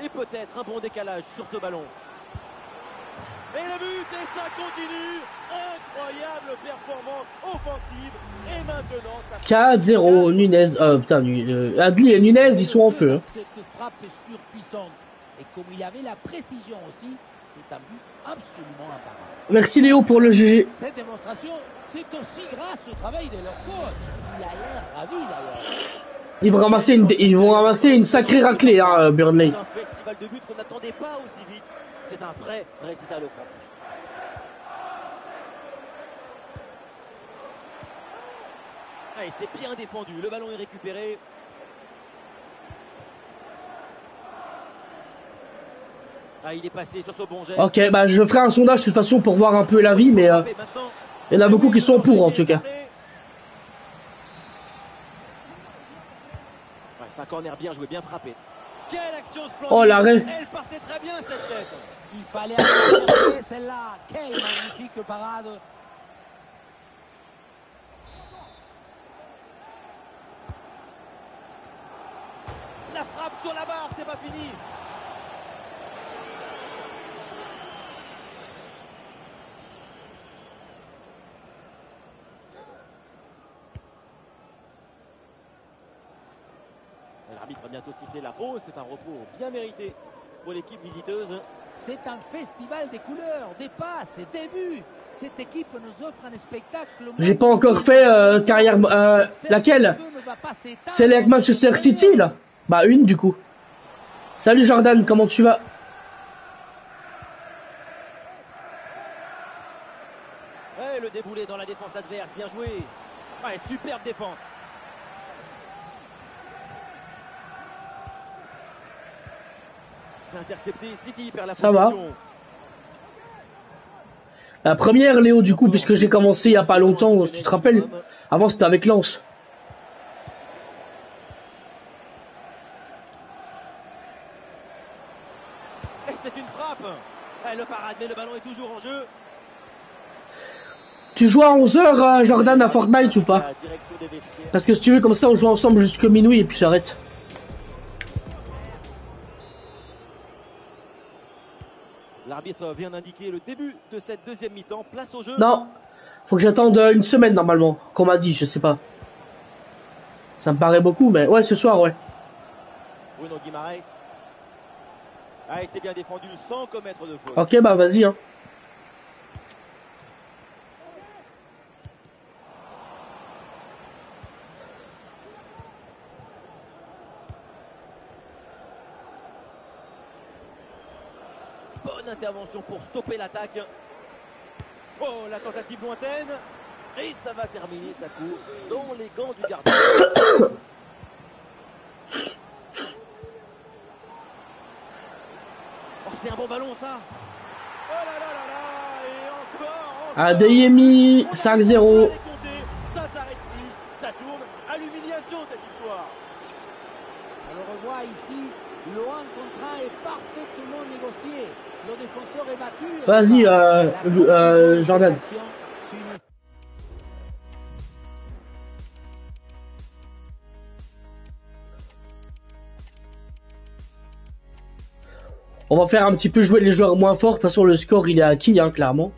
Et peut-être un bon décalage sur ce ballon. Et le but, et ça continue. Incroyable performance offensive. Et maintenant, ça 4-0, Nunez, euh, putain, euh, Adli et Nunez, ils sont en feu. hein. Cette frappe surpuissante. Et comme il avait la précision aussi, c'est un but absolument imparable. Merci Léo pour le GG. Cette démonstration, c'est aussi grâce au travail de leur coach. Il a l'air ravi d'ailleurs. Ils vont ramasser une, ils vont ramasser une sacrée raclée, hein, euh, Burnley. Un festival de buts qu'on n'attendait pas aussi vite. C'est un vrai récital offensif. Ah, et c'est bien défendu. Le ballon est récupéré. Ah, il est passé sur ce bon geste. Ok, bah je ferai un sondage de toute façon pour voir un peu l'avis, mais euh, il y en a beaucoup qui sont pour en tout cas. Ouais, c'est un corner bien joué, bien frappé. Quelle action splendide Oh, l'arrêt. Elle partait très bien cette tête Il fallait aller celle-là. Quelle magnifique parade. La frappe sur la barre, c'est pas fini L'arbitre va bientôt siffler la pause, c'est un repos bien mérité pour l'équipe visiteuse. C'est un festival des couleurs, des passes et des buts. Cette équipe nous offre un spectacle. J'ai pas encore fait euh, carrière. Euh, laquelle? C'est avec Manchester City là Bah une du coup. Salut Jordan, comment tu vas? Ouais, le déboulé dans la défense adverse, bien joué. Ouais, superbe défense. c'est intercepté. City perd la Ça va. La première, Léo, du coup, puisque j'ai commencé il y a pas longtemps, tu te rappelles Avant, c'était avec Lens. Et c'est une frappe. Le parade, mais le ballon est toujours en jeu. Tu joues à 11h, Jordan, à Fortnite ou pas. Parce que si tu veux, comme ça, on joue ensemble jusqu'à minuit et puis j'arrête. L'arbitre vient d'indiquer le début de cette deuxième mi-temps. Place au jeu. Non, faut que j'attende une semaine normalement, qu'on m'a dit, je sais pas. Ça me paraît beaucoup, mais ouais, ce soir, ouais. Bruno Guimaraes. Ah, il s'est bien défendu sans commettre de faute. Ok, bah vas-y, hein. Bonne intervention pour stopper l'attaque. Oh, la tentative lointaine. Et ça va terminer sa course dans les gants du gardien. Oh, c'est un bon ballon, ça. Oh là là là là. Et encore. encore. Adeyemi, On a 5-0. pas les compter. Ça s'arrête plus. Ça tourne à l'humiliation, cette histoire. On le revoit ici, le 1 contre 1 est parfaitement négocié. Vas-y, euh, euh, de Jordan. On va faire un petit peu jouer les joueurs moins forts. De toute façon, le score, il est acquis, hein, clairement.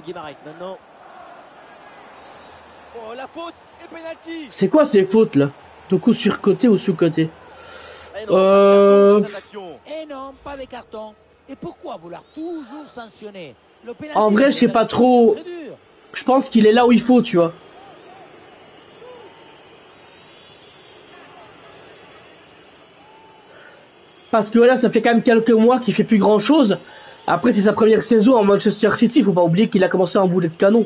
Bruno Guimaraes maintenant. Oh la faute et penalty C'est quoi ces fautes là? De coup surcoté ou sous-côté Eh non, Euh, pas cette action. Et non, pas de carton. Et pourquoi vouloir toujours sanctionner Le En vrai, c'est je sais pas trop. Je pense qu'il est là où il faut, tu vois. Parce que là, ça fait quand même quelques mois qu'il fait plus grand chose. Après, c'est sa première saison en Manchester City. Faut pas oublier qu'il a commencé en boulet de canon.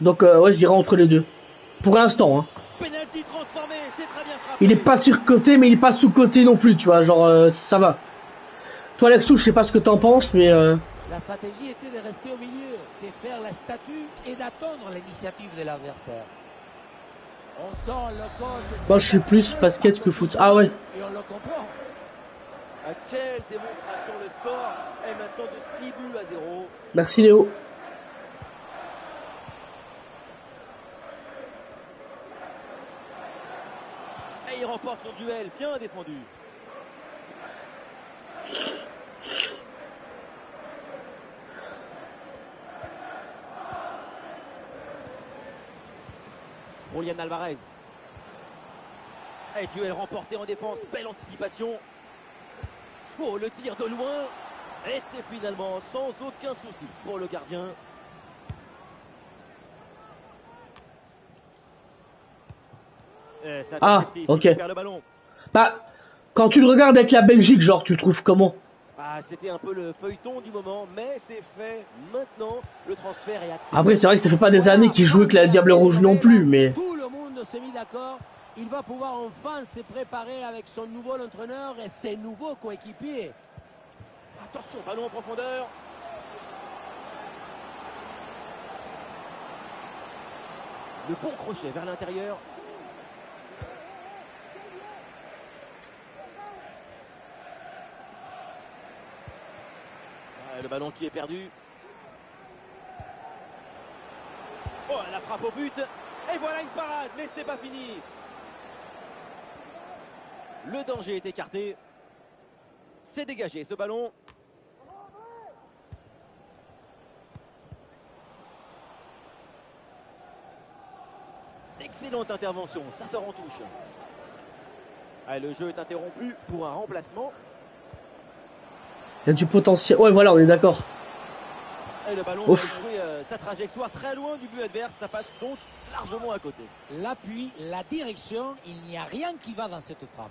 Donc, euh, ouais, je dirais entre les deux. Pour l'instant, hein. Penalty transformé, c'est très bien frappé. Il est pas surcoté, mais il est pas sous-coté non plus, tu vois. Genre, euh, ça va. Toi, Alexou, je sais pas ce que t'en penses, mais euh, La stratégie était de rester au milieu, de faire la statue et d'attendre l'initiative de l'adversaire. On sent le coach. moi, je suis plus basket que foot. Ah ouais. Et on le comprend. Ah, quelle démonstration, le score est maintenant de 6 buts à 0. Merci Léo. Et il remporte son duel, bien défendu. Julian Alvarez. Et duel remporté en défense, belle anticipation. Oh, le tir de loin. Et c'est finalement sans aucun souci pour le gardien. C'est Ah, ok. Le ballon. Bah, quand tu le regardes avec la Belgique, genre, tu le trouves comment? Ah, c'était un peu le feuilleton du moment, mais c'est fait maintenant. Le transfert est acté. Après, c'est vrai que ça fait pas des années qu'il joue avec la Diable Rouge non plus, mais Tout le monde s'est mis d'accord. Il va pouvoir enfin se préparer avec son nouveau entraîneur et ses nouveaux coéquipiers. Attention, ballon en profondeur. Le bon crochet vers l'intérieur. Le ballon qui est perdu. Oh, la frappe au but. Et voilà une parade, mais ce n'est pas fini. Le danger est écarté. C'est dégagé ce ballon. Excellente intervention, ça sort en touche. Allez, le jeu est interrompu pour un remplacement. Il y a du potentiel. Ouais, voilà, on est d'accord. Et le ballon Ouf. a joué euh, sa trajectoire très loin du but adverse. Ça passe donc largement à côté. L'appui, la direction, il n'y a rien qui va dans cette frappe.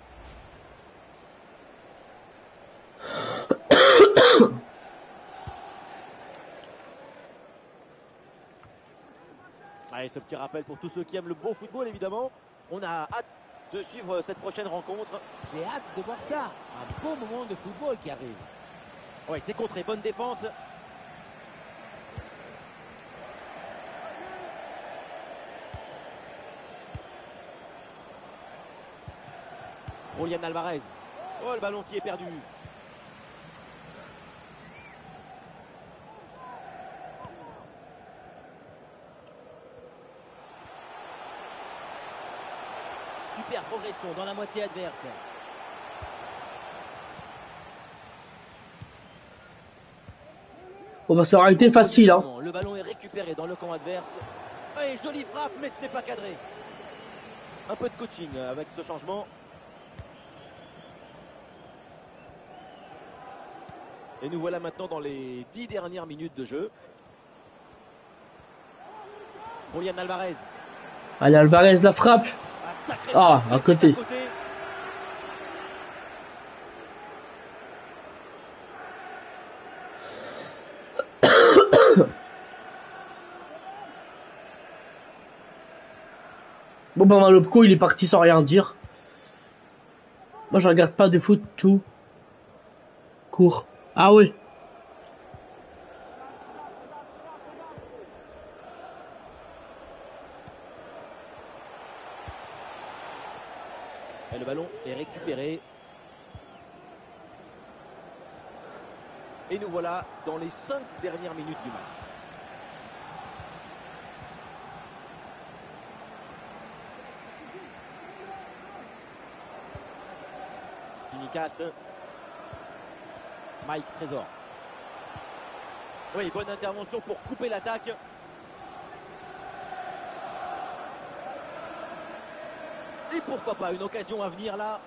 Allez, ce petit rappel pour tous ceux qui aiment le beau football, évidemment. On a hâte de suivre cette prochaine rencontre. J'ai hâte de voir ça. Un beau moment de football qui arrive. Oui, c'est contré. Bonne défense. Julian Alvarez. Oh, le ballon qui est perdu. Super progression dans la moitié adverse. Bon, bah, ça aurait été facile, hein. Le ballon est récupéré dans le camp adverse. Et jolie frappe, mais ce n'est pas cadré. Un peu de coaching avec ce changement. Et nous voilà maintenant dans les dix dernières minutes de jeu. Julian Alvarez. Allez, Alvarez la frappe. Ah, à côté. Bon, bah, Malopko, il est parti sans rien dire. Moi, je regarde pas de foot, tout. Court. Ah oui. Et le ballon est récupéré. Et voilà dans les cinq dernières minutes du match. Simikas. Mike Trésor. Oui, bonne intervention pour couper l'attaque. Et pourquoi pas une occasion à venir là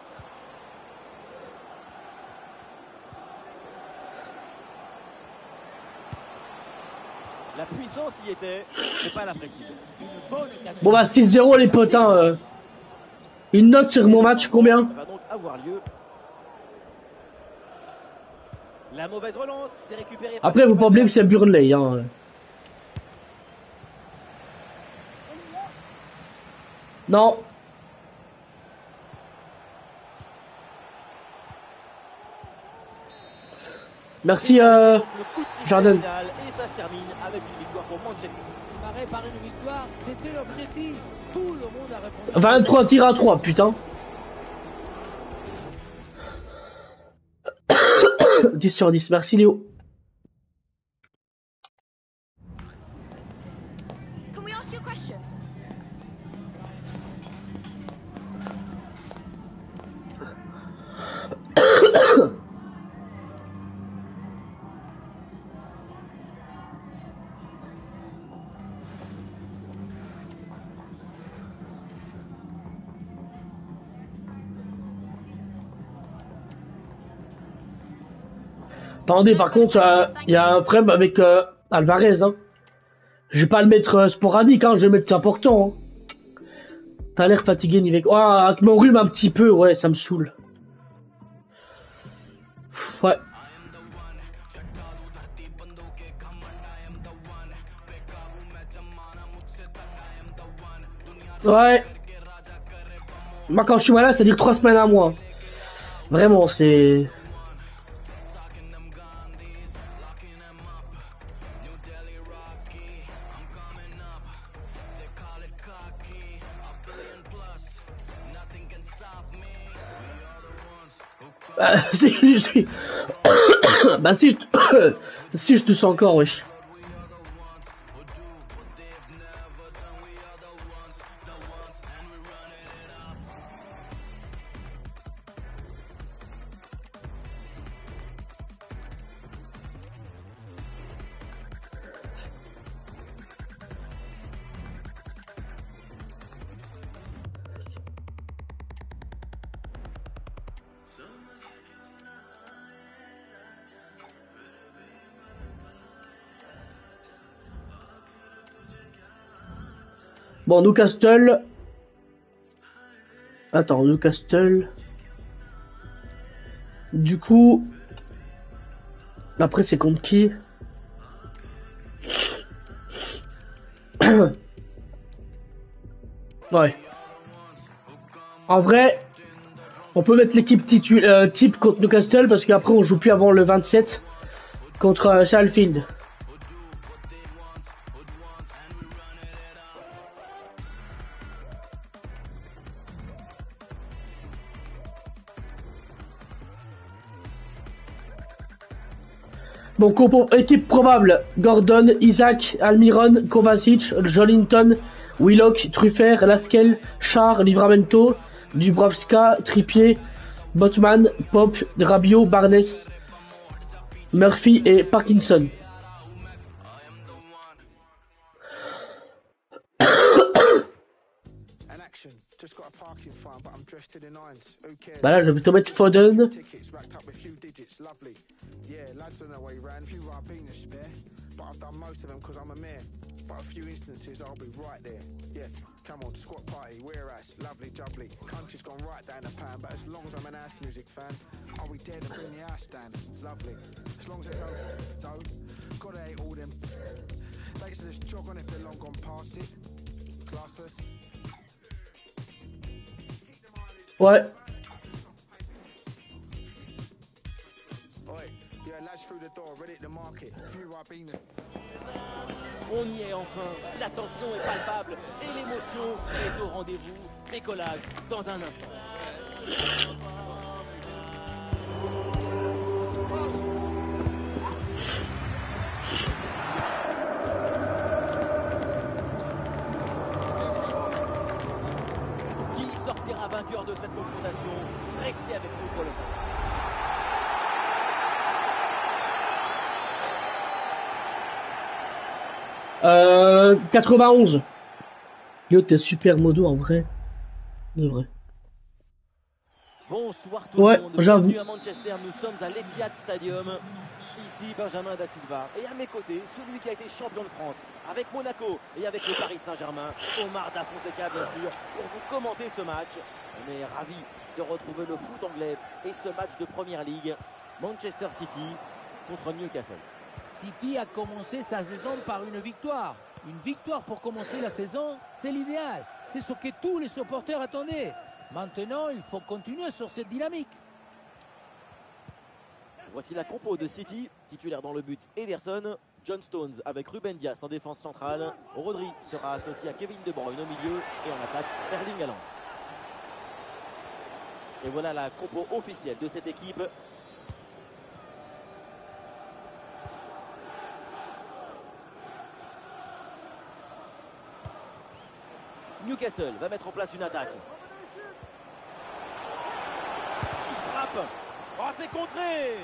La puissance y était, mais pas la précision. Bon, bah, 6-0, les potes, hein. euh. Une note sur mon match, combien va donc avoir lieu. La mauvaise relance, c'est récupéré. par Après, faut pas oublier que c'est Burnley, hein. Non. Merci, euh, par une victoire, c'était l'objectif. Tout le monde a répondu. 23 tirs à 3, putain. 10 sur 10, merci Léo. Attendez, par contre, euh, il y a un problème avec euh, Alvarez. Hein. Je vais pas le mettre euh, sporadique, hein, je vais le mettre important. Hein. T'as l'air fatigué, Nivek. Oh, avec mon rhume un petit peu, ouais, ça me saoule. Ouais. Ouais. Moi, quand je suis malade, ça dure trois semaines à moi. Vraiment, c'est... si, si. bah si, te... si je sens encore, wesh. Newcastle. Attends, Newcastle. Du coup. Après, c'est contre qui? Ouais. En vrai, on peut mettre l'équipe euh, type contre Newcastle parce qu'après on joue plus avant le 27 contre euh. Équipe probable Gordon, Isaac, Almiron, Kovacic, Jolinton, Willock, Truffert, Laskel, Char, Livramento, Dubravska, Trippier, Botman, Pop, Rabiot, Barnes, Murphy et Parkinson. Bah là, je vais plutôt mettre Foden. Yeah, lads on their way round. Few I've been to spare, but I've done most of them because I'm a mayor. But a few instances I'll be right there. Yeah, come on, squat party, we're ass, lovely jubbly. Country's gone right down the pan, but as long as I'm an ass music fan, I'll be there to bring the ass down. Lovely. As long as there's no dough, gotta hate all them. They say just jog on if they're long gone past it. Classless. Ouais. On y est enfin, la tension est palpable et l'émotion est au rendez-vous. Décollage dans un instant. Qui sortira vainqueur de cette confrontation? Restez avec nous pour le savoir. Euh, 91. Yo, t'es super modo en vrai. De vrai. Bonsoir tout Ouais, le monde. j'avoue. Bienvenue à Manchester, nous sommes à l'Etihad Stadium. Ici Benjamin Da Silva et à mes côtés celui qui a été champion de France avec Monaco et avec le Paris Saint-Germain, Omar Da Fonseca bien sûr, pour vous commenter ce match. On est ravi de retrouver le foot anglais et ce match de Première Ligue, Manchester City contre Newcastle. City a commencé sa saison par une victoire. Une victoire pour commencer la saison, c'est l'idéal. C'est ce que tous les supporters attendaient. Maintenant, il faut continuer sur cette dynamique. Voici la compo de City, titulaire dans le but Ederson, John Stones avec Ruben Dias en défense centrale, Rodri sera associé à Kevin De Bruyne au milieu et en attaque Erling Haaland. Et voilà la compo officielle de cette équipe. Newcastle va mettre en place une attaque. Il frappe. Oh, c'est contré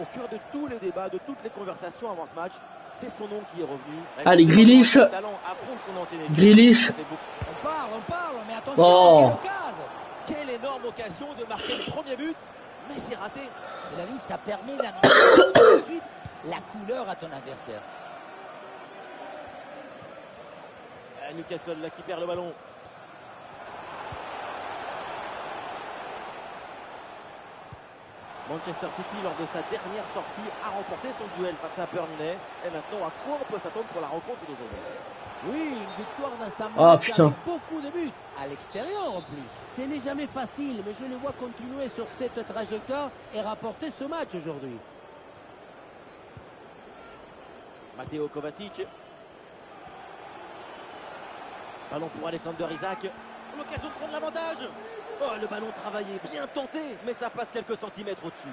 Au cœur de tous les débats, de toutes les conversations avant ce match, c'est son nom qui est revenu. Allez, Grealish. Grealish. On parle, on parle, mais attention, Oh. quelle occasion Quelle énorme occasion de marquer le premier but, mais c'est raté. Cela dit, ça permet d'annoncer tout de suite la couleur à ton adversaire. Ah, Newcastle là qui perd le ballon. Manchester City, lors de sa dernière sortie, a remporté son duel face à Burnley. Et maintenant, à quoi on peut s'attendre pour la rencontre d'aujourd'hui Oui, une victoire dans sa Ah, avec beaucoup de buts, à l'extérieur en plus. Ce n'est jamais facile, mais je le vois continuer sur cette trajectoire et rapporter ce match aujourd'hui. Matteo Kovacic. Ballon pour Alexander Isaac. L'occasion de prendre l'avantage. Oh, le ballon travaillé, bien tenté, mais ça passe quelques centimètres au-dessus.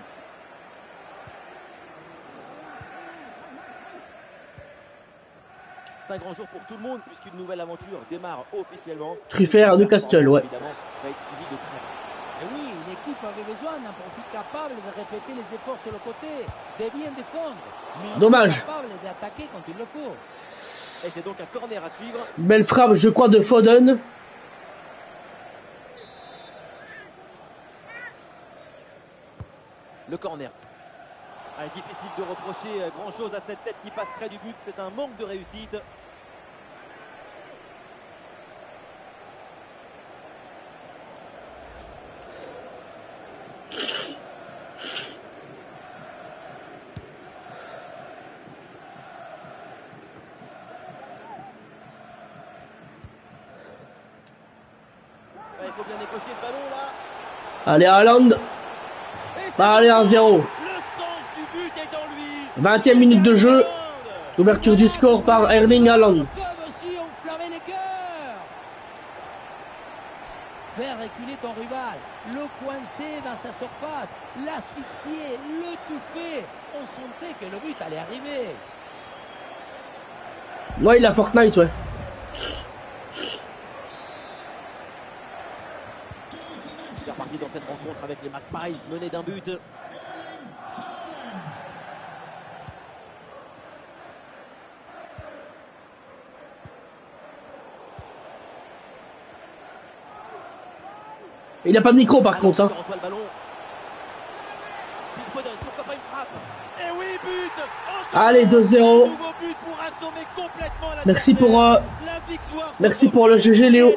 C'est un grand jour pour tout le monde puisqu'une nouvelle aventure démarre officiellement. Truffert à Newcastle, ouais. Évidemment, va être suivi de très près. Et oui, une équipe avait besoin d'un profil capable de répéter les efforts sur le côté, de bien défendre, mais aussi Dommage. capable d'attaquer quand il le faut. Et c'est donc un corner à suivre. Belle frappe, je crois, de Foden. Le corner. Ah, difficile de reprocher euh, grand chose à cette tête qui passe près du but. C'est un manque de réussite. Faut bien négocier ce ballon là. Allez, Haaland. Allez, 1-0. Le sens du but est en lui. 20e minute de jeu. Ouverture du score par Erling Haaland. Faire reculer ton rival, le coincer dans sa surface, l'asphyxier, l'étouffer. On sentait que le but allait arriver. Ouais, il a Fortnite, ouais. C'est reparti dans cette rencontre Magpies menés d'un but. Il a pas de micro, par contre, hein. Qui reçoit le ballon. Phil Foden, pourquoi pas une frappe Et oui, but Encore Allez, 2-0. Un nouveau but pour assommer complètement la Merci pour, euh, merci pour le GG, Léo.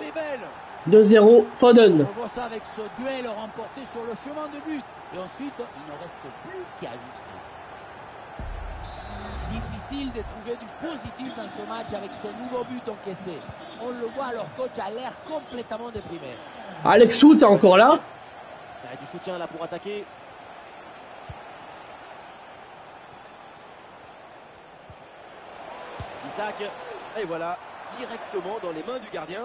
Elle est belle. 2-0, Foden. On voit ça avec ce duel remporté sur le chemin de but. Et ensuite, il ne reste plus qu'à ajuster. Difficile de trouver du positif dans ce match avec ce nouveau but encaissé. On le voit, leur coach a l'air complètement déprimé. Alex Wood est encore là. Il y a du soutien là pour attaquer. Isaac, et voilà, directement dans les mains du gardien.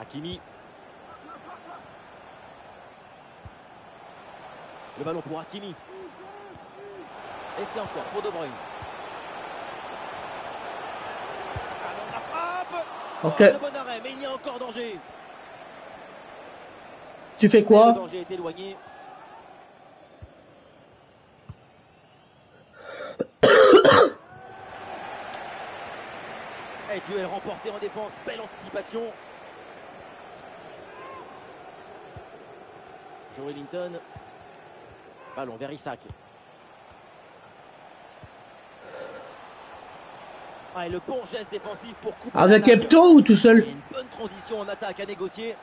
Hakimi. Le ballon pour Hakimi. Et c'est encore pour De Bruyne. La frappe. Ok. Oh, le bon arrêt, mais il y a encore danger. Tu fais le quoi danger est éloigné. Et duel remporté en défense, belle anticipation. Joe Ellington. Ballon vers Isaac. Ah, et le bon geste défensif pour couper Avec. Epto ou tout seul une bonne transition en attaque à négocier.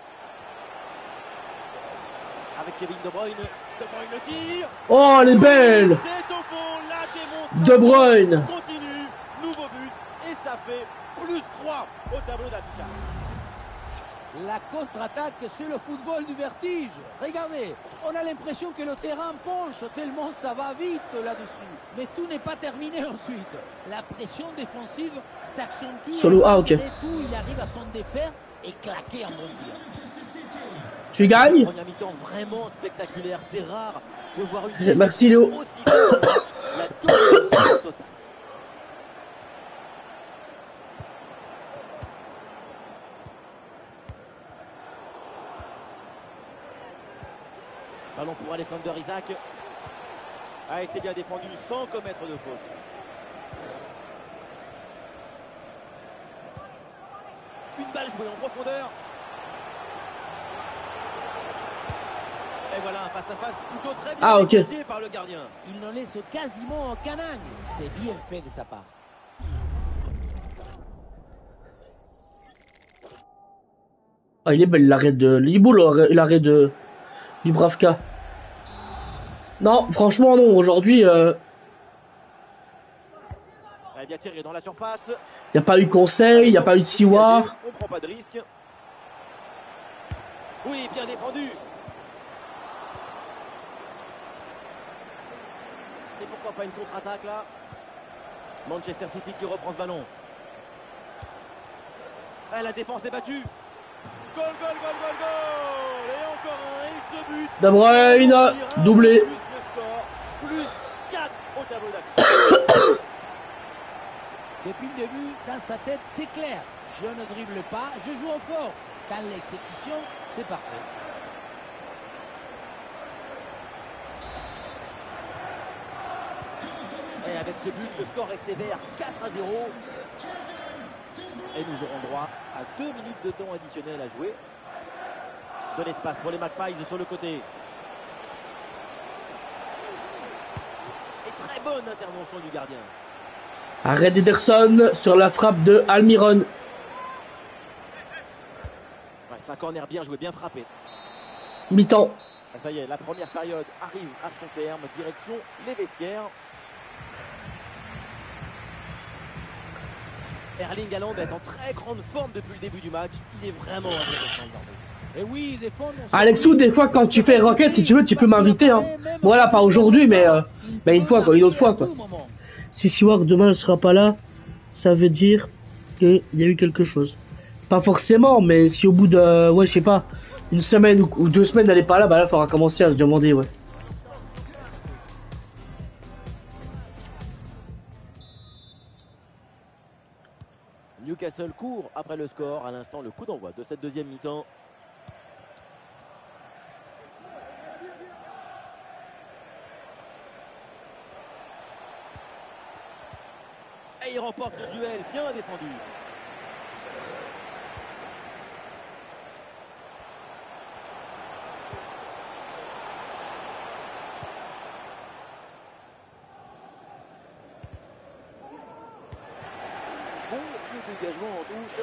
Avec Kevin De Bruyne. De Bruyne le tire. Oh, elle est belle C'est au fond la démonstration. De Bruyne Continue. Nouveau but. Et ça fait plus 3 au tableau d'affichage. La contre-attaque, c'est le football du vertige. Regardez, on a l'impression que le terrain penche tellement ça va vite là-dessus. Mais tout n'est pas terminé ensuite. La pression défensive s'accentue. Ah, ok. malgré tout, il arrive à s'en défaire et claquer un bon tir. Tu gagnes Première mi-temps vraiment spectaculaire. C'est rare de voir une merci, Léo. aussi le. La totale. Ballon pour Alexander Isaac. Ah, il s'est bien défendu sans commettre de faute. Une balle jouée en profondeur. Et voilà un face-à-face plutôt très bien Ah, par le gardien. Il n'en laisse quasiment aucun angle. C'est bien fait de sa part. Ah, il est belle l'arrêt de... Beau l'arrêt l'arrêt de... Du Bravka. Non, franchement, non. Aujourd'hui, euh, Eh il n'y a pas eu conseil, il n'y a pas eu Siwar. On prend pas de risque. Oui, bien défendu. Et pourquoi pas une contre-attaque là? Manchester City qui reprend ce ballon. Ah, la défense est battue. Goal, goal, goal, goal, goal Et encore un, et ce but De Bruyne, doublé. Plus le score, plus 4 au tableau d'affichage. Depuis le début, dans sa tête, c'est clair. Je ne dribble pas, je joue en force. Dans l'exécution, c'est parfait. Et avec ce but, le score est sévère, 4 à 0. Et nous aurons droit à 2 minutes de temps additionnel à jouer. De l'espace pour les Magpies sur le côté. Et très bonne intervention du gardien. Arrêt d'Ederson sur la frappe de Almiron. Ouais, c'est un corner bien joué, bien frappé. Mi-temps. Ça y est, la première période arrive à son terme. Direction les vestiaires. Erling Haaland est en très grande forme depuis le début du match. Il est vraiment intéressant. Et oui, défendre. Alexou, des fois, quand tu fais Rocket, si tu veux, tu peux m'inviter. Hein. Voilà, pas aujourd'hui, mais euh, bah, une fois, quoi, une autre fois, quoi. Si Siwak demain ne sera pas là, ça veut dire qu'il y a eu quelque chose. Pas forcément, mais si au bout de, ouais, je sais pas, une semaine ou, deux semaines elle est pas là, bah là, faudra commencer à se demander, ouais. Newcastle court après le score. À l'instant, le coup d'envoi de cette deuxième mi-temps. Et il remporte le duel, bien défendu. Bon dégagement en touche.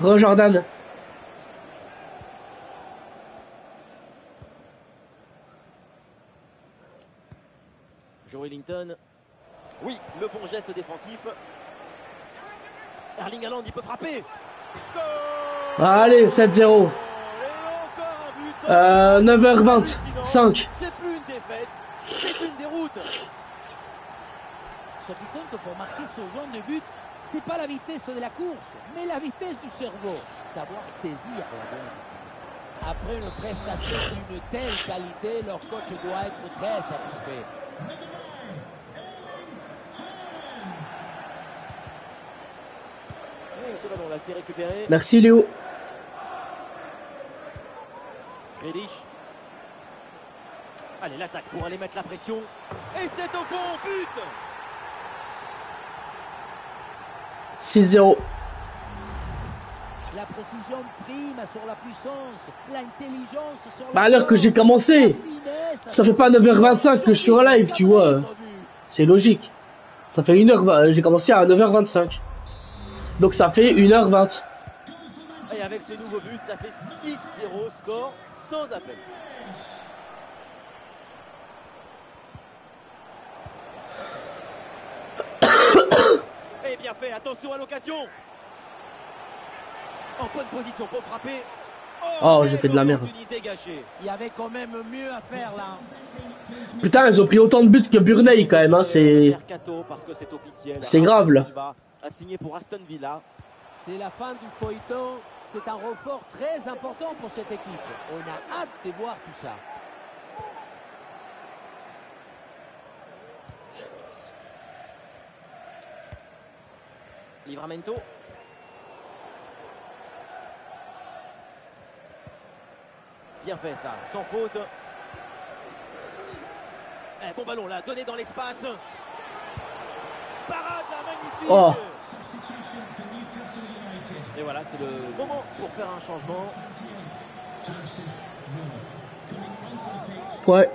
Re Jordan. Joe Wellington. Oui, le bon geste défensif. Erling Haaland, il peut frapper. Goal Allez, 7-0. Et encore un but. Euh, 9h20, Hallucinant. 5. C'est plus une défaite, c'est une déroute. Ce qui compte pour marquer ce genre de but, c'est pas la vitesse de la course, mais la vitesse du cerveau. Savoir saisir la bonne. Après une prestation d'une telle qualité, leur coach doit être très satisfait. L'a. Merci Léo. Grealish. Allez, l'attaque pour aller mettre la pression. Et c'est au fond, but 6-0. La précision prime sur la puissance, l'intelligence sur la Bah, à l'heure que j'ai commencé, ça fait pas 9h25 que je suis en live, tu vois. C'est logique. Ça fait 1h, j'ai commencé à 9h25. Donc ça fait 1h20. Et avec ce nouveau but, ça fait 6-0 score sans appel. Et bien fait, attention à l'occasion. En bonne position pour frapper. Oh, j'ai fait de la merde. Il y avait quand même mieux à faire là. Putain, ils ont pris autant de buts que Burnley quand même, hein, c'est... C'est grave, là. A signé pour Aston Villa. C'est la fin du feuilleton. C'est un renfort très important pour cette équipe. On a hâte de voir tout ça. Livramento. Bien fait ça, sans faute. Eh, bon ballon là, donné dans l'espace. Parade là, magnifique. Oh. Et voilà, c'est le moment pour faire un changement. Ouais.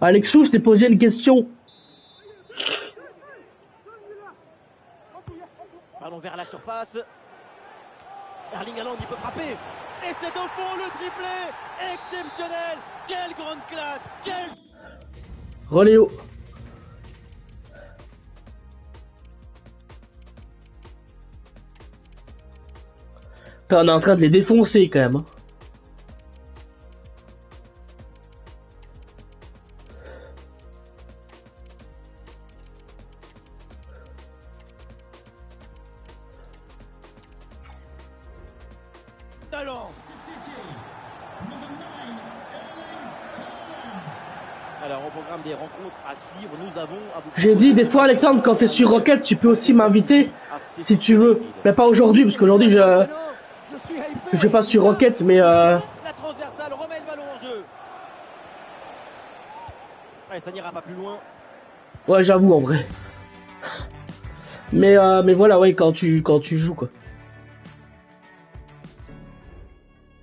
Alexou, je t'ai posé une question. Ballon vers la surface. Erling Haaland, il peut frapper. Et c'est au fond le triplé. Exceptionnel. Quelle grande classe. Quelle Reléo. On est en train de les défoncer quand même. talent. Alors, au programme des rencontres à suivre, nous avons à vous J'ai dit des fois, Alexandre, quand t'es sur Rocket, tu peux aussi m'inviter si tu veux. Mais pas aujourd'hui, parce qu'aujourd'hui, je, Je suis hypé. je suis pas sur Rocket, mais euh, La transversale remet le ballon en jeu. Allez, ça n'ira pas plus loin. ouais, j'avoue en vrai. Mais euh, mais voilà, ouais, quand tu quand tu joues quoi.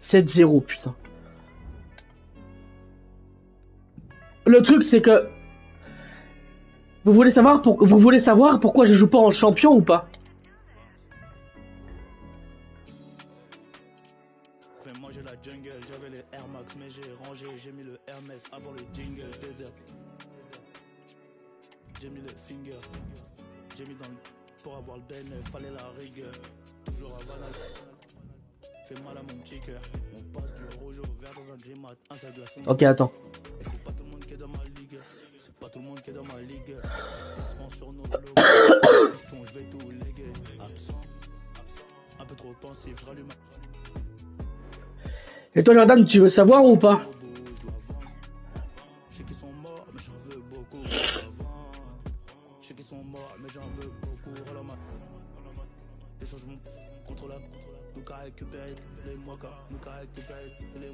7-0, putain. Le truc, c'est que... Vous voulez savoir pour... vous voulez savoir pourquoi je joue pas en champion ou pas? J'ai mis le Hermès avant le jingle. Désert. J'ai mis le finger, j'ai mis dans le. Pour avoir le den, fallait la rigueur. Toujours à Vanal. Fais mal à mon petit cœur. On passe du rouge au vert dans un grimat, un seul glaçon. Ok, attends. C'est pas tout le monde qui est dans ma ligue. C'est pas tout le monde qui est dans ma ligue. Placement sur nos logos. Fiston, je vais tout léguer. Absent, absent. Un peu trop pensif, je rallume. Et toi, Jordan, tu veux savoir ou pas? Les les.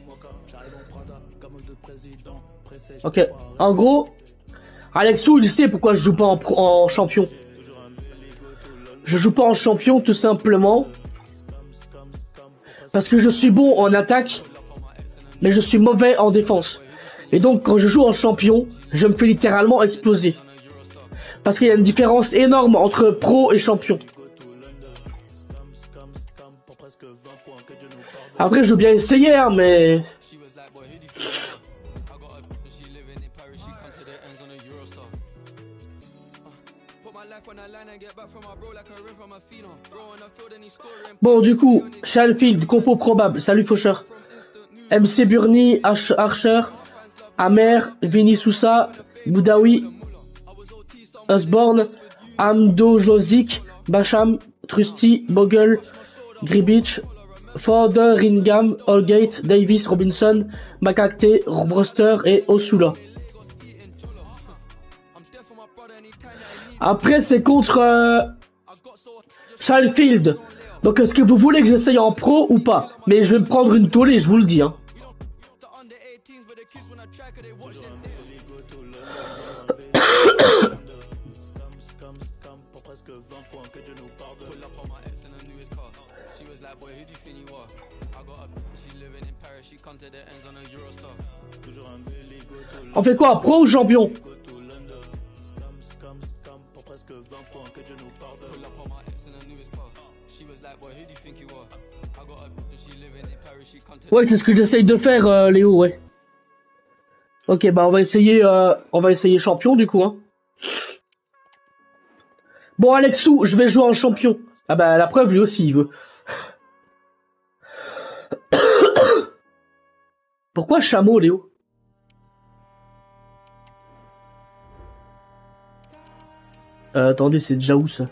J'arrive en Prada, de président. Pressé, Ok. En gros, Alexou, il sait pourquoi je joue pas en, pro- en champion. Je joue pas en champion tout simplement parce que je suis bon en attaque, mais je suis mauvais en défense. Et donc quand je joue en champion, je me fais littéralement exploser. Parce qu'il y a une différence énorme entre pro et champion. Après, je veux bien essayer, hein, mais. Bon, du coup, Shalfield, compo probable. Salut Faucheur. MC Burni, Arch- Archer, Amer, Vinny Sousa, Boudaoui, Osborne, Amdo Jozik, Bacham, Trusty, Bogle, Gribich, Ford, Ringam, Holgate, Davis, Robinson, Makakte, Broster et Osula. Après, c'est contre euh. Donc, est-ce que vous voulez que j'essaye en pro ou pas? Mais je vais me prendre une tollée, je vous le dis. Hein. Living in Paris, she come to Ouais, c'est ce que j'essaye de faire, euh, Léo, ouais. Ok, bah on va essayer, euh, on va essayer champion du coup. Hein. Bon, Alexou, je vais jouer en champion. Ah bah la preuve, lui aussi, il veut. Pourquoi chameau, Léo? Euh, Attendez, c'est déjà où ça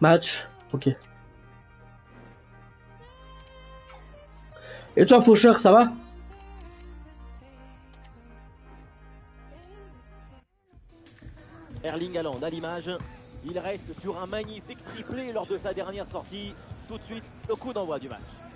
Match, ok. Et toi, Faucheur, ça va Erling Haaland à l'image. Il reste sur un magnifique triplé lors de sa dernière sortie. Tout de suite, le coup d'envoi du match.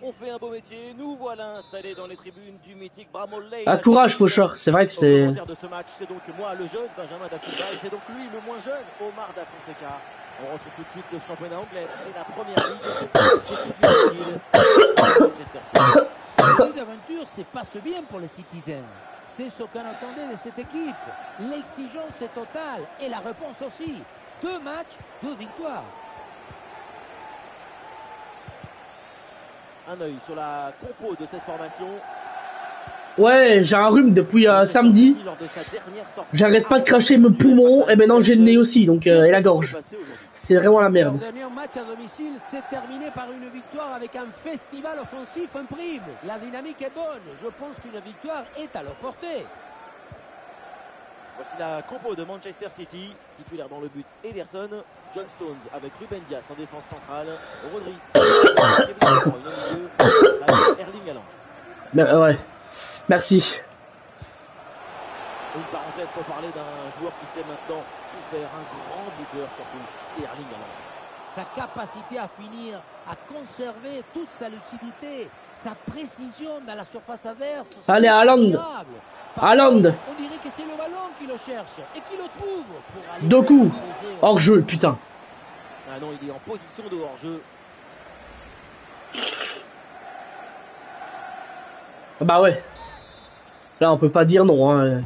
On fait un beau métier. Nous voilà installés dans les tribunes du mythique Bramall Lane. Ah, courage, Faucheur. C'est vrai que c'est... de ce match, c'est donc moi, le jeune Benjamin Da Silva, et c'est donc lui, le moins jeune, Omar Da Fonseca. On retrouve tout de suite le championnat anglais et la première ligue chez Sheffield United, Manchester City. Ce début d'aventure se passe bien pour les Citizens. C'est ce qu'on attendait de cette équipe. L'exigence est totale et la réponse aussi. Deux matchs, deux victoires. Un œil sur la compo de cette formation. Ouais, j'ai un rhume depuis euh, samedi. J'arrête pas de cracher mes poumons et maintenant j'ai le nez aussi, donc euh, et la gorge. C'est vraiment la merde. dernier match à domicile s'est terminé par une victoire avec un festival offensif en prime. La dynamique est bonne. Je pense qu'une victoire est à leur portée. Voici la compo de Manchester City. Titulaire dans le but Ederson, John Stones avec Ruben Dias en défense centrale, Rodri, Erling Haaland. Euh, ouais. Merci. Une parenthèse pour parler d'un joueur qui sait maintenant tout faire, un grand buteur surtout, c'est Erling Haaland. Sa capacité à finir, à conserver toute sa lucidité, sa précision dans la surface adverse. Allez, c'est Haaland. Haaland. On dirait que c'est le ballon qui le cherche et qui le trouve pour aller Doku. s'imposer au- Hors jeu, putain. Ah non, il est en position de hors-jeu. Bah ouais. Là, on peut pas dire non. Hein.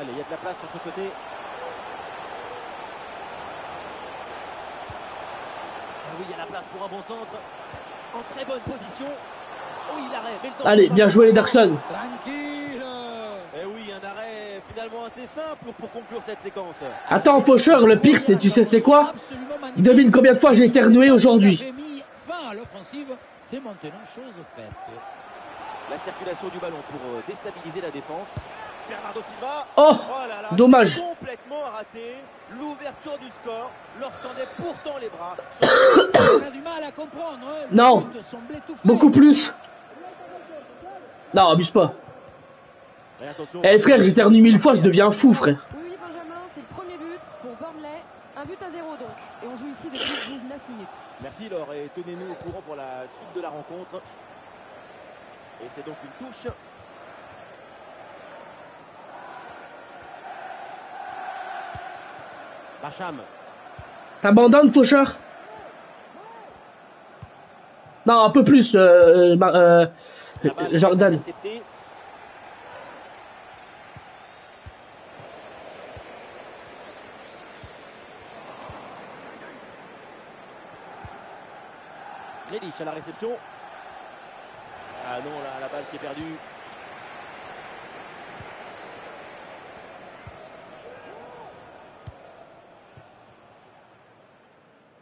Allez, il y a de la place sur ce côté. Ah oui, il y a la place pour un bon centre. En très bonne position. Oui, l'arrêt. Mais le danger Allez, bien joué les Darkson. Tranquille. Eh oui, un arrêt finalement assez simple pour conclure cette séquence. Attends, Faucheur, le pire, c'est, tu sais, c'est quoi? Devine combien de fois j'ai éternué aujourd'hui. Avait mis fin à l'offensive, c'est maintenant chose faite. La circulation du ballon pour euh, déstabiliser la défense. Bernardo Silva. Oh Oh là là, Dommage. c'est Complètement raté. L'ouverture du score leur tendait pourtant les bras. Sur- On a du mal à comprendre. Le Non. Beaucoup plus. Non, abuse pas. Eh frère, j'éternue mille fois, je deviens fou, frère. Oui, oui, Benjamin, c'est le premier but pour Burnley. Un but à zéro donc. Et on joue ici depuis 19 minutes. Merci Laure et tenez-nous au courant pour la suite de la rencontre. Et c'est donc une touche. T'abandonnes, Faucheur? Non, un peu plus, euh, euh, euh, La Jordan. Grealish à la réception. Ah non, là, la balle qui est perdue.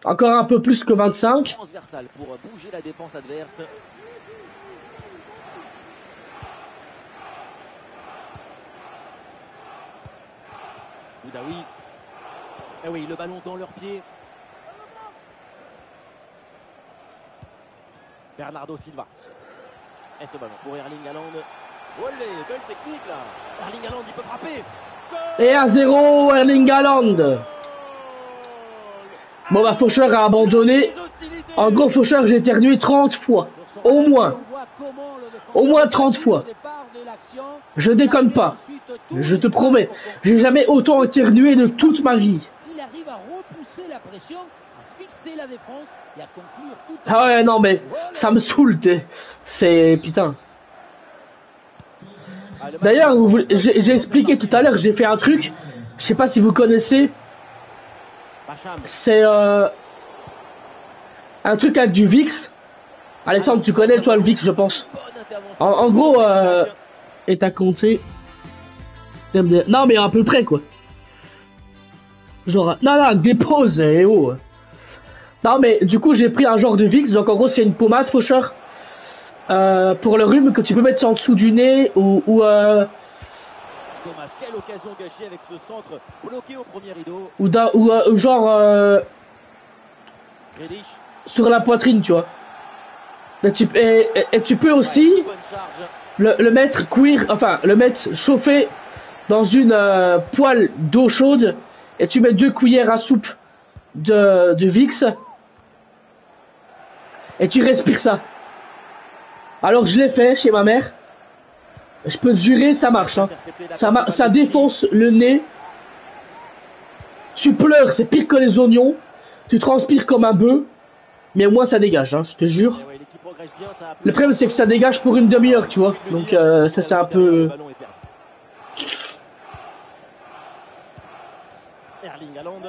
Encore un peu plus que 25. Transversale pour bouger la défense adverse. Oudaoui. Eh oui, le ballon dans leurs pieds. Bernardo Silva. Et ce ballon pour Erling Haaland. Olé, belle technique là. Erling Haaland, il peut frapper. Et à 0, Erling Haaland. Bon bah Faucheur a abandonné. En gros, Faucheur, j'ai éternué 30 fois. Au moins. Au moins 30 fois. Je déconne pas. Je te promets. J'ai jamais autant éternué de toute ma vie. Ah ouais, non mais ça me saoule. t'es- C'est putain. D'ailleurs, j'ai expliqué tout à l'heure, j'ai fait un truc. Je sais pas si vous connaissez. C'est euh, un truc avec du VIX. Alexandre, tu connais toi le VIX, je pense. En, gros, euh, et t'as compté. Non, mais à peu près quoi. Genre, non, non, dépose, eh oh. Non, mais du coup, j'ai pris un genre de VIX. Donc en gros, c'est une pommade faucheur. Euh, pour le rhume que tu peux mettre en dessous du nez ou, ou, euh, Dommage, quelle occasion gâchée avec ce centre bloqué au premier rideau. ou, d'un- ou, euh, genre euh, sur la poitrine, tu vois. Et tu, et, et- et tu peux aussi le, le mettre cuire, enfin le mettre chauffer dans une euh, poêle d'eau chaude et tu mets deux cuillères à soupe de, de Vicks et tu respires ça. Alors je l'ai fait chez ma mère. Je peux te jurer, ça marche. Hein. Ça, défonce le nez. Tu pleures, c'est pire que les oignons. Tu transpires comme un bœuf. Mais au moins ça dégage, hein, je te jure. Le problème c'est que ça dégage pour une demi-heure, tu vois. Donc euh, ça c'est un peu... perdu. Erling Haaland.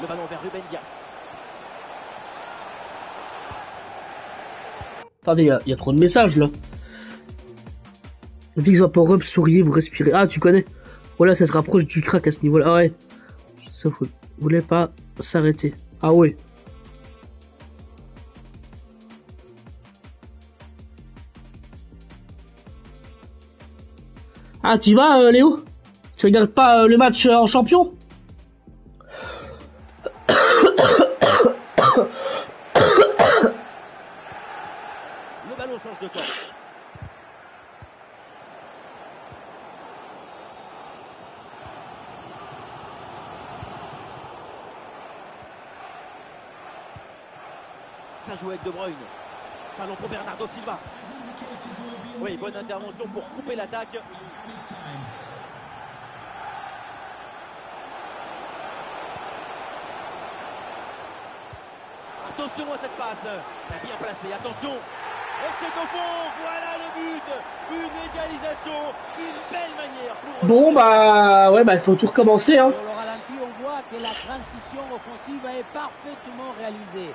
Le ballon vers Ruben Dias. Attendez, il y a- il y, a trop de messages là. Vapor Up, souriez, vous respirez. Ah, tu connais Voilà, ça se rapproche du crack à ce niveau-là. Ah ouais. Ça voulez pas s'arrêter. Ah ouais. Ah, t'y vas, euh, Léo? Tu regardes pas euh, le match euh, en champion? joue avec De Bruyne. Ballon pour Bernardo Silva. Oui, bonne intervention pour couper l'attaque. Attention à cette passe. T'as bien placé, attention. Et c'est au voilà le but. Une égalisation, une belle manière. Bon, bah ouais, bah il faut tout recommencer. Hein. Sur le ralenti, on voit que la transition offensive est parfaitement réalisée.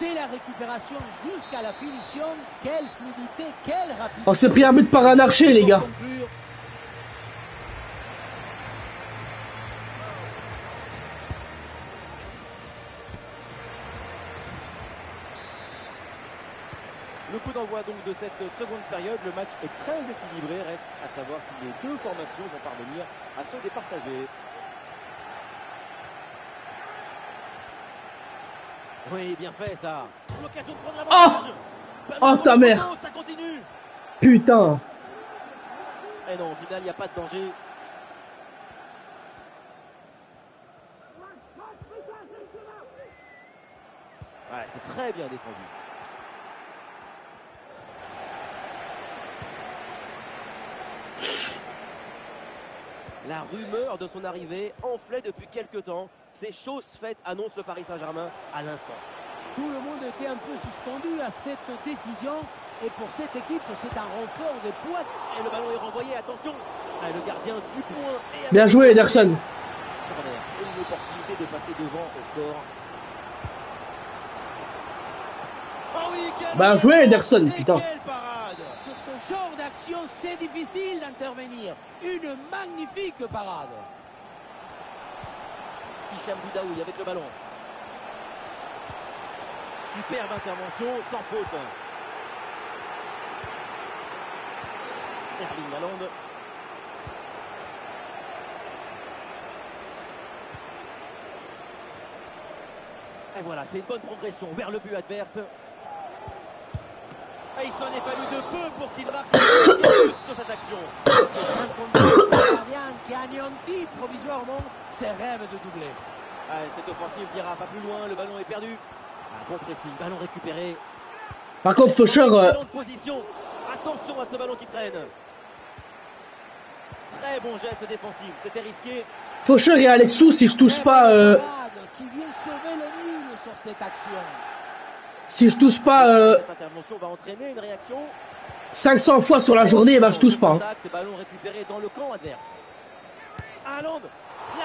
Dès la récupération jusqu'à la finition, quelle fluidité, quelle rapidité. On s'est pris un but par un archer, les gars. Le coup d'envoi donc de cette seconde période, le match est très équilibré, reste à savoir si les deux formations vont parvenir à se départager. Oui, bien fait ça. L'occasion de prendre l'avantage. Oh, sur ta mère. poteau, Ça continue. Putain. Et non, au final, il n'y a pas de danger. Ouais, c'est très bien défendu. La rumeur de son arrivée enflait depuis quelques temps. C'est chose faite, annonce le Paris Saint-Germain à l'instant. tout le monde était un peu suspendu à cette décision. Et pour cette équipe, c'est un renfort de poids. Et le ballon est renvoyé, attention Ah, Le gardien du point. Et Bien joué, Ederson. corner. Et une opportunité de passer devant au score. Oh oui, quel Bien joué, Ederson, putain. C'est difficile d'intervenir. Une magnifique parade. Hicham Boudaoui avec le ballon. Superbe intervention, sans faute. Erling Haaland. Et voilà, c'est une bonne progression vers le but adverse. Et il s'en est fallu de peu pour qu'il marque le but sur cette action. Gardien qui anéantit provisoirement ses rêves de doubler. Ouais, cette offensive n'ira pas plus loin, le ballon est perdu. Un bon pressing, ballon récupéré. Par contre, Faucher, euh, position. Attention à ce ballon qui traîne. Très bon geste défensif, c'était risqué. Faucher et Alexou, si je touche pas, euh, Qui vient sauver le nul sur cette action. Si je touche pas euh, Cette intervention va entraîner une réaction. 500 fois sur la journée, bah je touche pas. hein.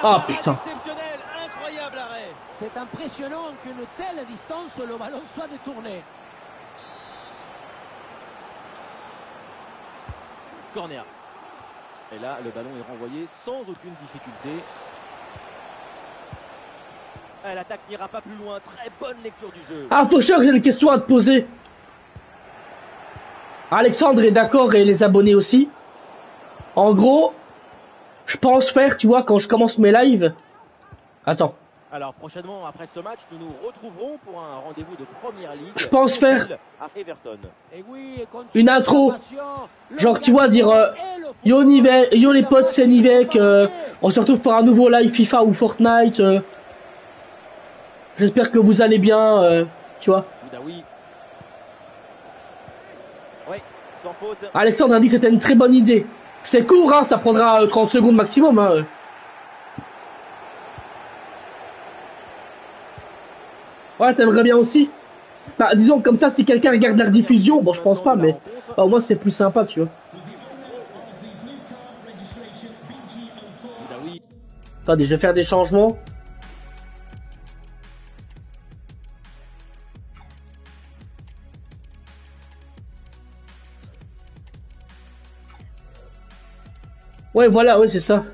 Ah, putain. exceptionnelle, incroyable arrêt. C'est impressionnant qu'une telle distance, le ballon soit détourné. Corner. Et là, le ballon est renvoyé sans aucune difficulté. L'attaque n'ira pas plus loin. Très bonne lecture du jeu. Ah, Faucher, j'ai une question à te poser. Alexandre est d'accord et les abonnés aussi. En gros, je pense faire, tu vois, quand je commence mes lives. Attends. Alors prochainement, après ce match, nous nous retrouverons pour un rendez-vous de première ligue. Je pense faire- à Everton. Et oui, et continue Une intro. Genre, tu vois, dire, euh, Yo, les potes, c'est Nivek. euh, on se retrouve pour un nouveau live FIFA ou Fortnite. euh. J'espère que vous allez bien, euh, tu vois. Oui, sans faute. Alexandre a dit que c'était une très bonne idée. C'est court, hein, ça prendra euh, 30 secondes maximum. Hein. Ouais, t'aimerais bien aussi bah, Disons comme ça, si quelqu'un regarde la diffusion, bon, je pense pas, mais bah, au moins c'est plus sympa, tu vois. Attendez, je vais faire des changements. Ouais, voilà, ouais, c'est ça.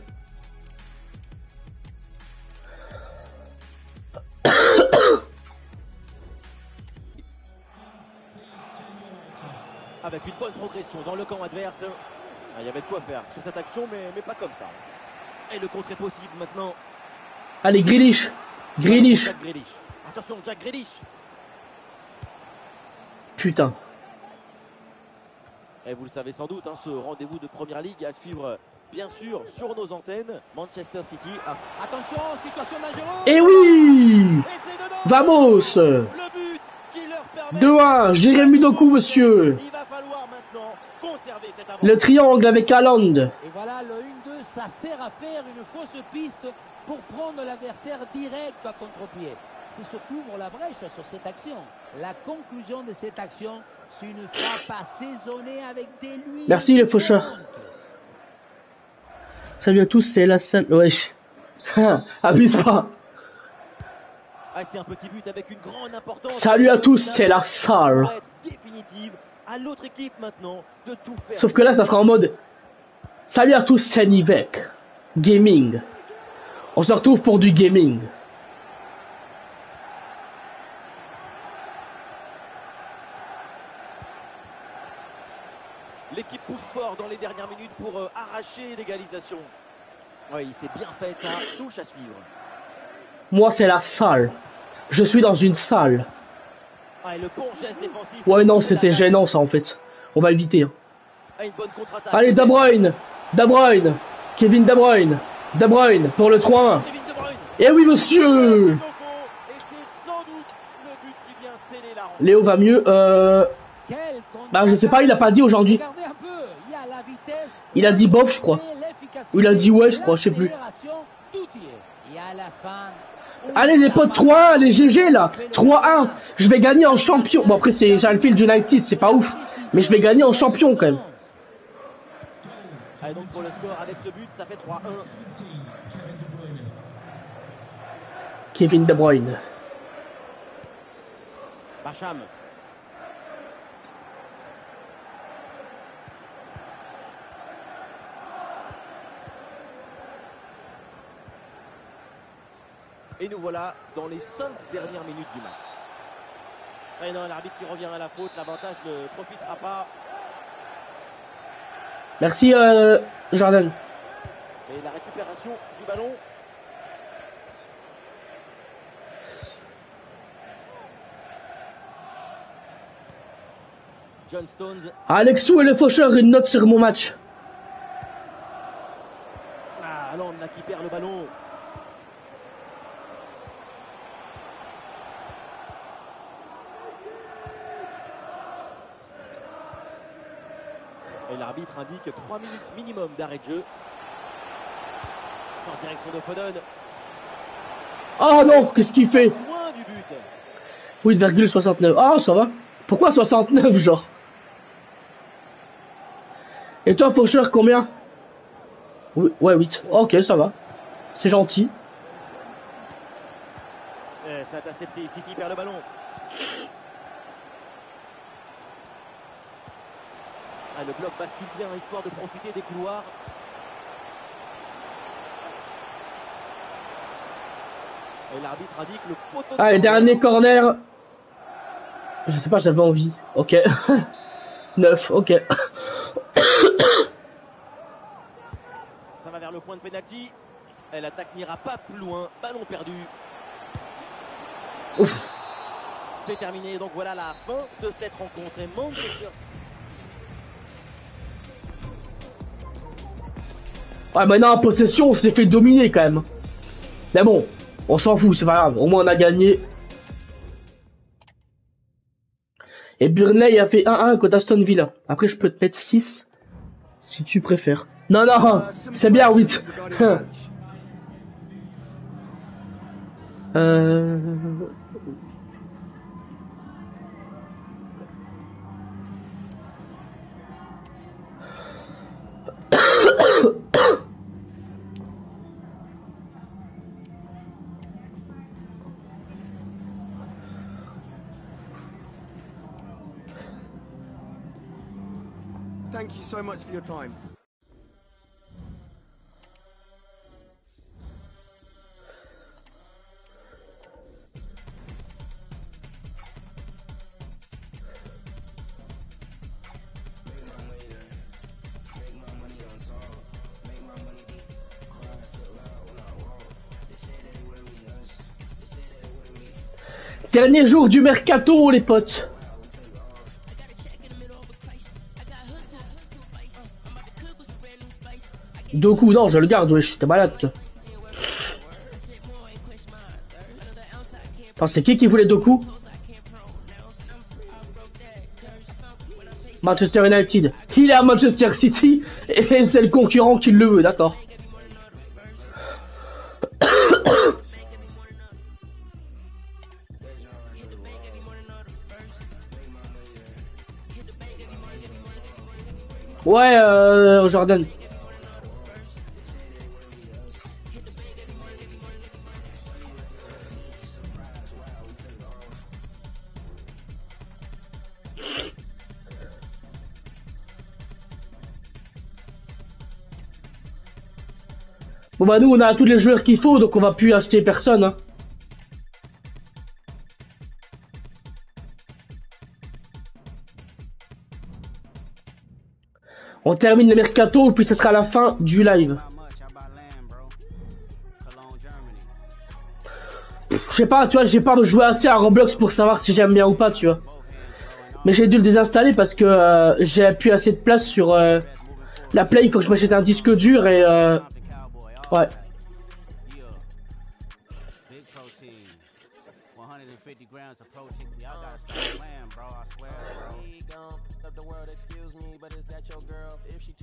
Avec une bonne progression dans le camp adverse. Ah, Il y avait de quoi faire sur cette action, mais, mais pas comme ça. Et le contre est possible maintenant. Allez, Grealish. Grealish. Jack Grealish. Attention, Jack Grealish. Putain. Et vous le savez sans doute, hein, ce rendez-vous de première ligue à suivre, bien sûr, sur nos antennes. Manchester City. a- Attention, situation dangereuse. Eh oui Et dedans Vamos Le but qui leur permet 2-1, Jérémy Doku, monsieur. Il va falloir maintenant conserver cette avance. Le triangle avec Haaland. Et voilà, le 1-2, ça sert à faire une fausse piste pour prendre l'adversaire direct à contre-pied. c'est ce qu'ouvre la brèche sur cette action. La conclusion de cette action, c'est une frappe assaisonnée avec des l'huile. Merci, les faucheurs. Salut à tous, c'est la salle. Wesh. Abuse pas. Ah, c'est un petit but avec une grande importance. Salut à tous, c'est la salle. Pour être définitive, à l'autre équipe maintenant de tout faire. Sauf que là, ça fera en mode. Salut à tous, c'est Nivek. Gaming. On se retrouve pour du gaming. Dans les dernières minutes pour euh, arracher l'égalisation. Oui, c'est bien fait ça, touche à suivre. Moi, c'est la salle. Je suis dans une salle. Ah, et le bon geste défensif. Ouais, non, c'était gênant, ça, en fait. On va éviter. hein. Ah, une bonne contre-attaque. Allez, De Bruyne. De Bruyne. Kevin De Bruyne. De Bruyne pour le 3-1. Kevin De Bruyne. Eh oui, monsieur. Léo va mieux. Euh... Bah, je sais pas, il a pas dit aujourd'hui. Regardez un peu, il y a la vitesse, Il a dit bof, je crois. Ou il a dit ouais, je crois, je sais plus. Allez les potes 3-1, les GG là 3-1 Je vais gagner en champion Bon après c'est Sheffield United, c'est pas ouf Mais je vais gagner en champion quand même Allez, donc pour le score avec ce but, ça fait 3-1. Kevin De Bruyne Bacham. Et nous voilà dans les 5 dernières minutes du match. Et non, l'arbitre qui revient à la faute, l'avantage ne profitera pas. Merci euh, Jordan Et la récupération du ballon. John Stones. Alexou et le faucheur, une note sur mon match Ah, Hollande qui perd le ballon. Et l'arbitre indique 3 minutes minimum d'arrêt de jeu. C'est en direction de Foden. Oh non, qu'est-ce qu'il fait Loin du but. 8,69 Ah ça va Pourquoi 69 genre? Et toi faucheur combien? Oui, Ouais 8, ok ça va C'est gentil C'est intercepté. City perd le ballon. Ah, le bloc bascule bien, histoire de profiter des couloirs. Et l'arbitre indique le poteau. Allez, corner. dernier corner. Je sais pas, j'avais envie. Ok. 9, ok. Ça va vers le point de pénalty. Et l'attaque n'ira pas plus loin. Ballon perdu. C'est terminé. Donc voilà la fin de cette rencontre. Et Manchester Ouais, maintenant en possession, on s'est fait dominer quand même. Mais bon, on s'en fout, c'est pas grave. Au moins on a gagné. Et Burnley a fait 1-1 contre Aston Villa. Après, je peux te mettre 6 si tu préfères. Non, non, c'est bien 8. euh... so much for your time. Dernier jour du mercato, les potes. Deux coups, non, je le garde, wesh, t'es malade, toi. C'est qui qui voulait deux coups Manchester United. Il est à Manchester City et c'est le concurrent qui le veut, d'accord. ouais, euh, Jordan. Bah nous on a tous les joueurs qu'il faut donc on va plus acheter personne. Hein. On termine le mercato puis ce sera la fin du live. Je sais pas, tu vois, j'ai pas joué assez à Roblox pour savoir si j'aime bien ou pas, tu vois. Mais j'ai dû le désinstaller parce que euh, j'ai plus assez de place sur euh, la Play. Il faut que je m'achète un disque dur et euh, ouais. Big protein. 150 grams of protein.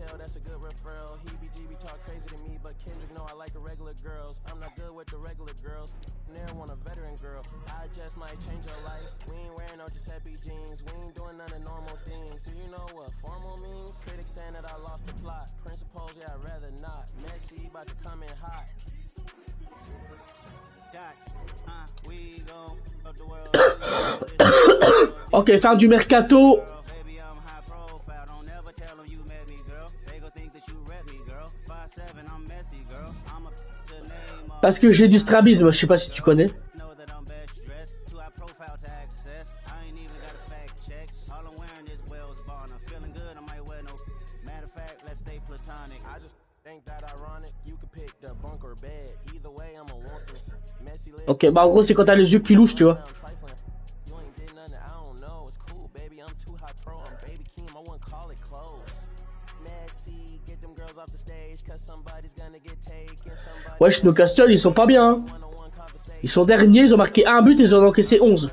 Tell, that's a good referral. He BGB talk crazy to me, but Kendrick know I like regular girls. I'm not good with the regular girls. Never want a veteran girl. I just might change your life. We ain't wearing no Giuseppe jeans. We ain't doing none of normal things. Do you know what formal means? Critics saying that I lost the plot. Principles, yeah, I'd rather not. Messi about to come in hot. Dot, we gon' up the world. Ok, fin du mercato. Parce que j'ai du strabisme, je sais pas si tu connais. know that I'm best dressed. Too high profile to access? I ain't even Wesh, nos Castle ils sont pas bien. Hein. Ils sont derniers, ils ont marqué un but et ils ont encaissé 11.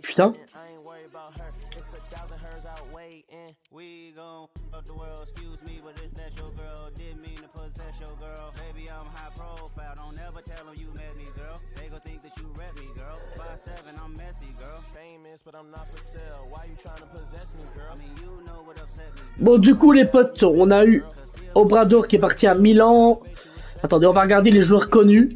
Putain. I ain't worried about her. It's a thousand hers out waiting. We gon' up the world, excuse me, but is that your girl? Didn't mean to possess your girl. Baby, I'm high profile. Don't ever tell them you met me, girl. They gon' think that you rep me, girl. 5'7, I'm messy, girl. Famous, but I'm not for sale. Why you trying to possess me, girl? I mean, you know what upset me. Bon, du coup, les potes, on a eu Obrador qui est parti à Milan. Attendez, on va regarder les joueurs connus.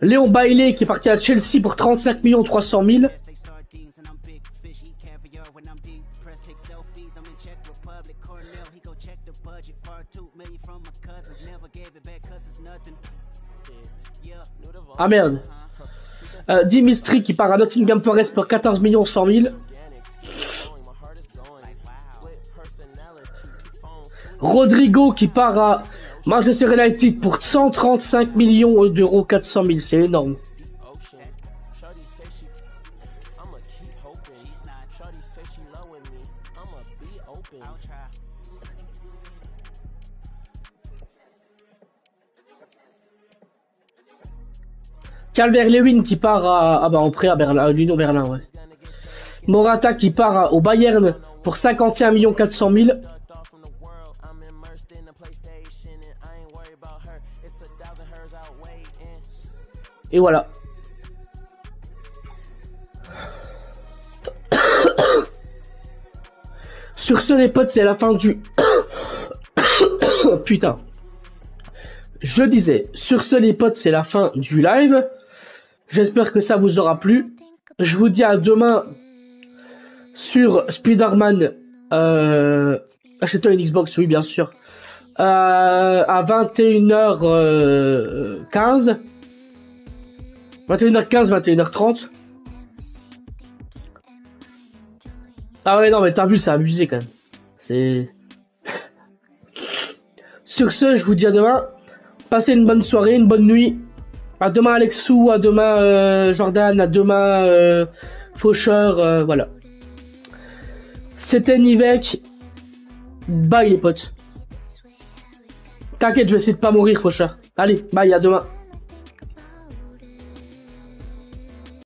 Léon Bailey qui est parti à Chelsea pour 35 millions 300 000. Take sardines and I'm big fishy. Caviar when I'm deep. Press take selfies. I'm in Czech Republic. Cornell, he go check the budget. Part two million from my cousin. Never gave it back cause it's nothing. Yeah. Knew the Ah merde. Euh, Dimitri qui part à Nottingham Forest pour 14 millions 100 000. organics. Keep going. My heart is going. Split personality. Two phones. Two Rodrigo qui part à Manchester United pour 135 millions d'euros 400 000. C'est énorme. try. Calvert-Lewin qui part à, ah bah en prêt à Berlin, à l'Union Berlin, ouais. Morata qui part au Bayern pour 51 millions 400 000. Et voilà. Sur ce les potes, c'est la fin du... Putain. Je disais, sur ce les potes, c'est la fin du live. J'espère que ça vous aura plu. Je vous dis à demain sur Spider-Man. Euh... Achetez-toi une Xbox, oui bien sûr. Euh, à 21h15. 21h15, 21h30. Ah ouais, non, mais t'as vu, c'est abusé quand même. C'est... Sur ce, je vous dis à demain. Passez une bonne soirée, une bonne nuit. À demain Alexou, à demain euh, Jordan, à demain euh, Faucheur, euh, voilà. C'était Nivek. Bye les potes. T'inquiète, je vais essayer de pas mourir, Faucheur. Allez, bye, à demain.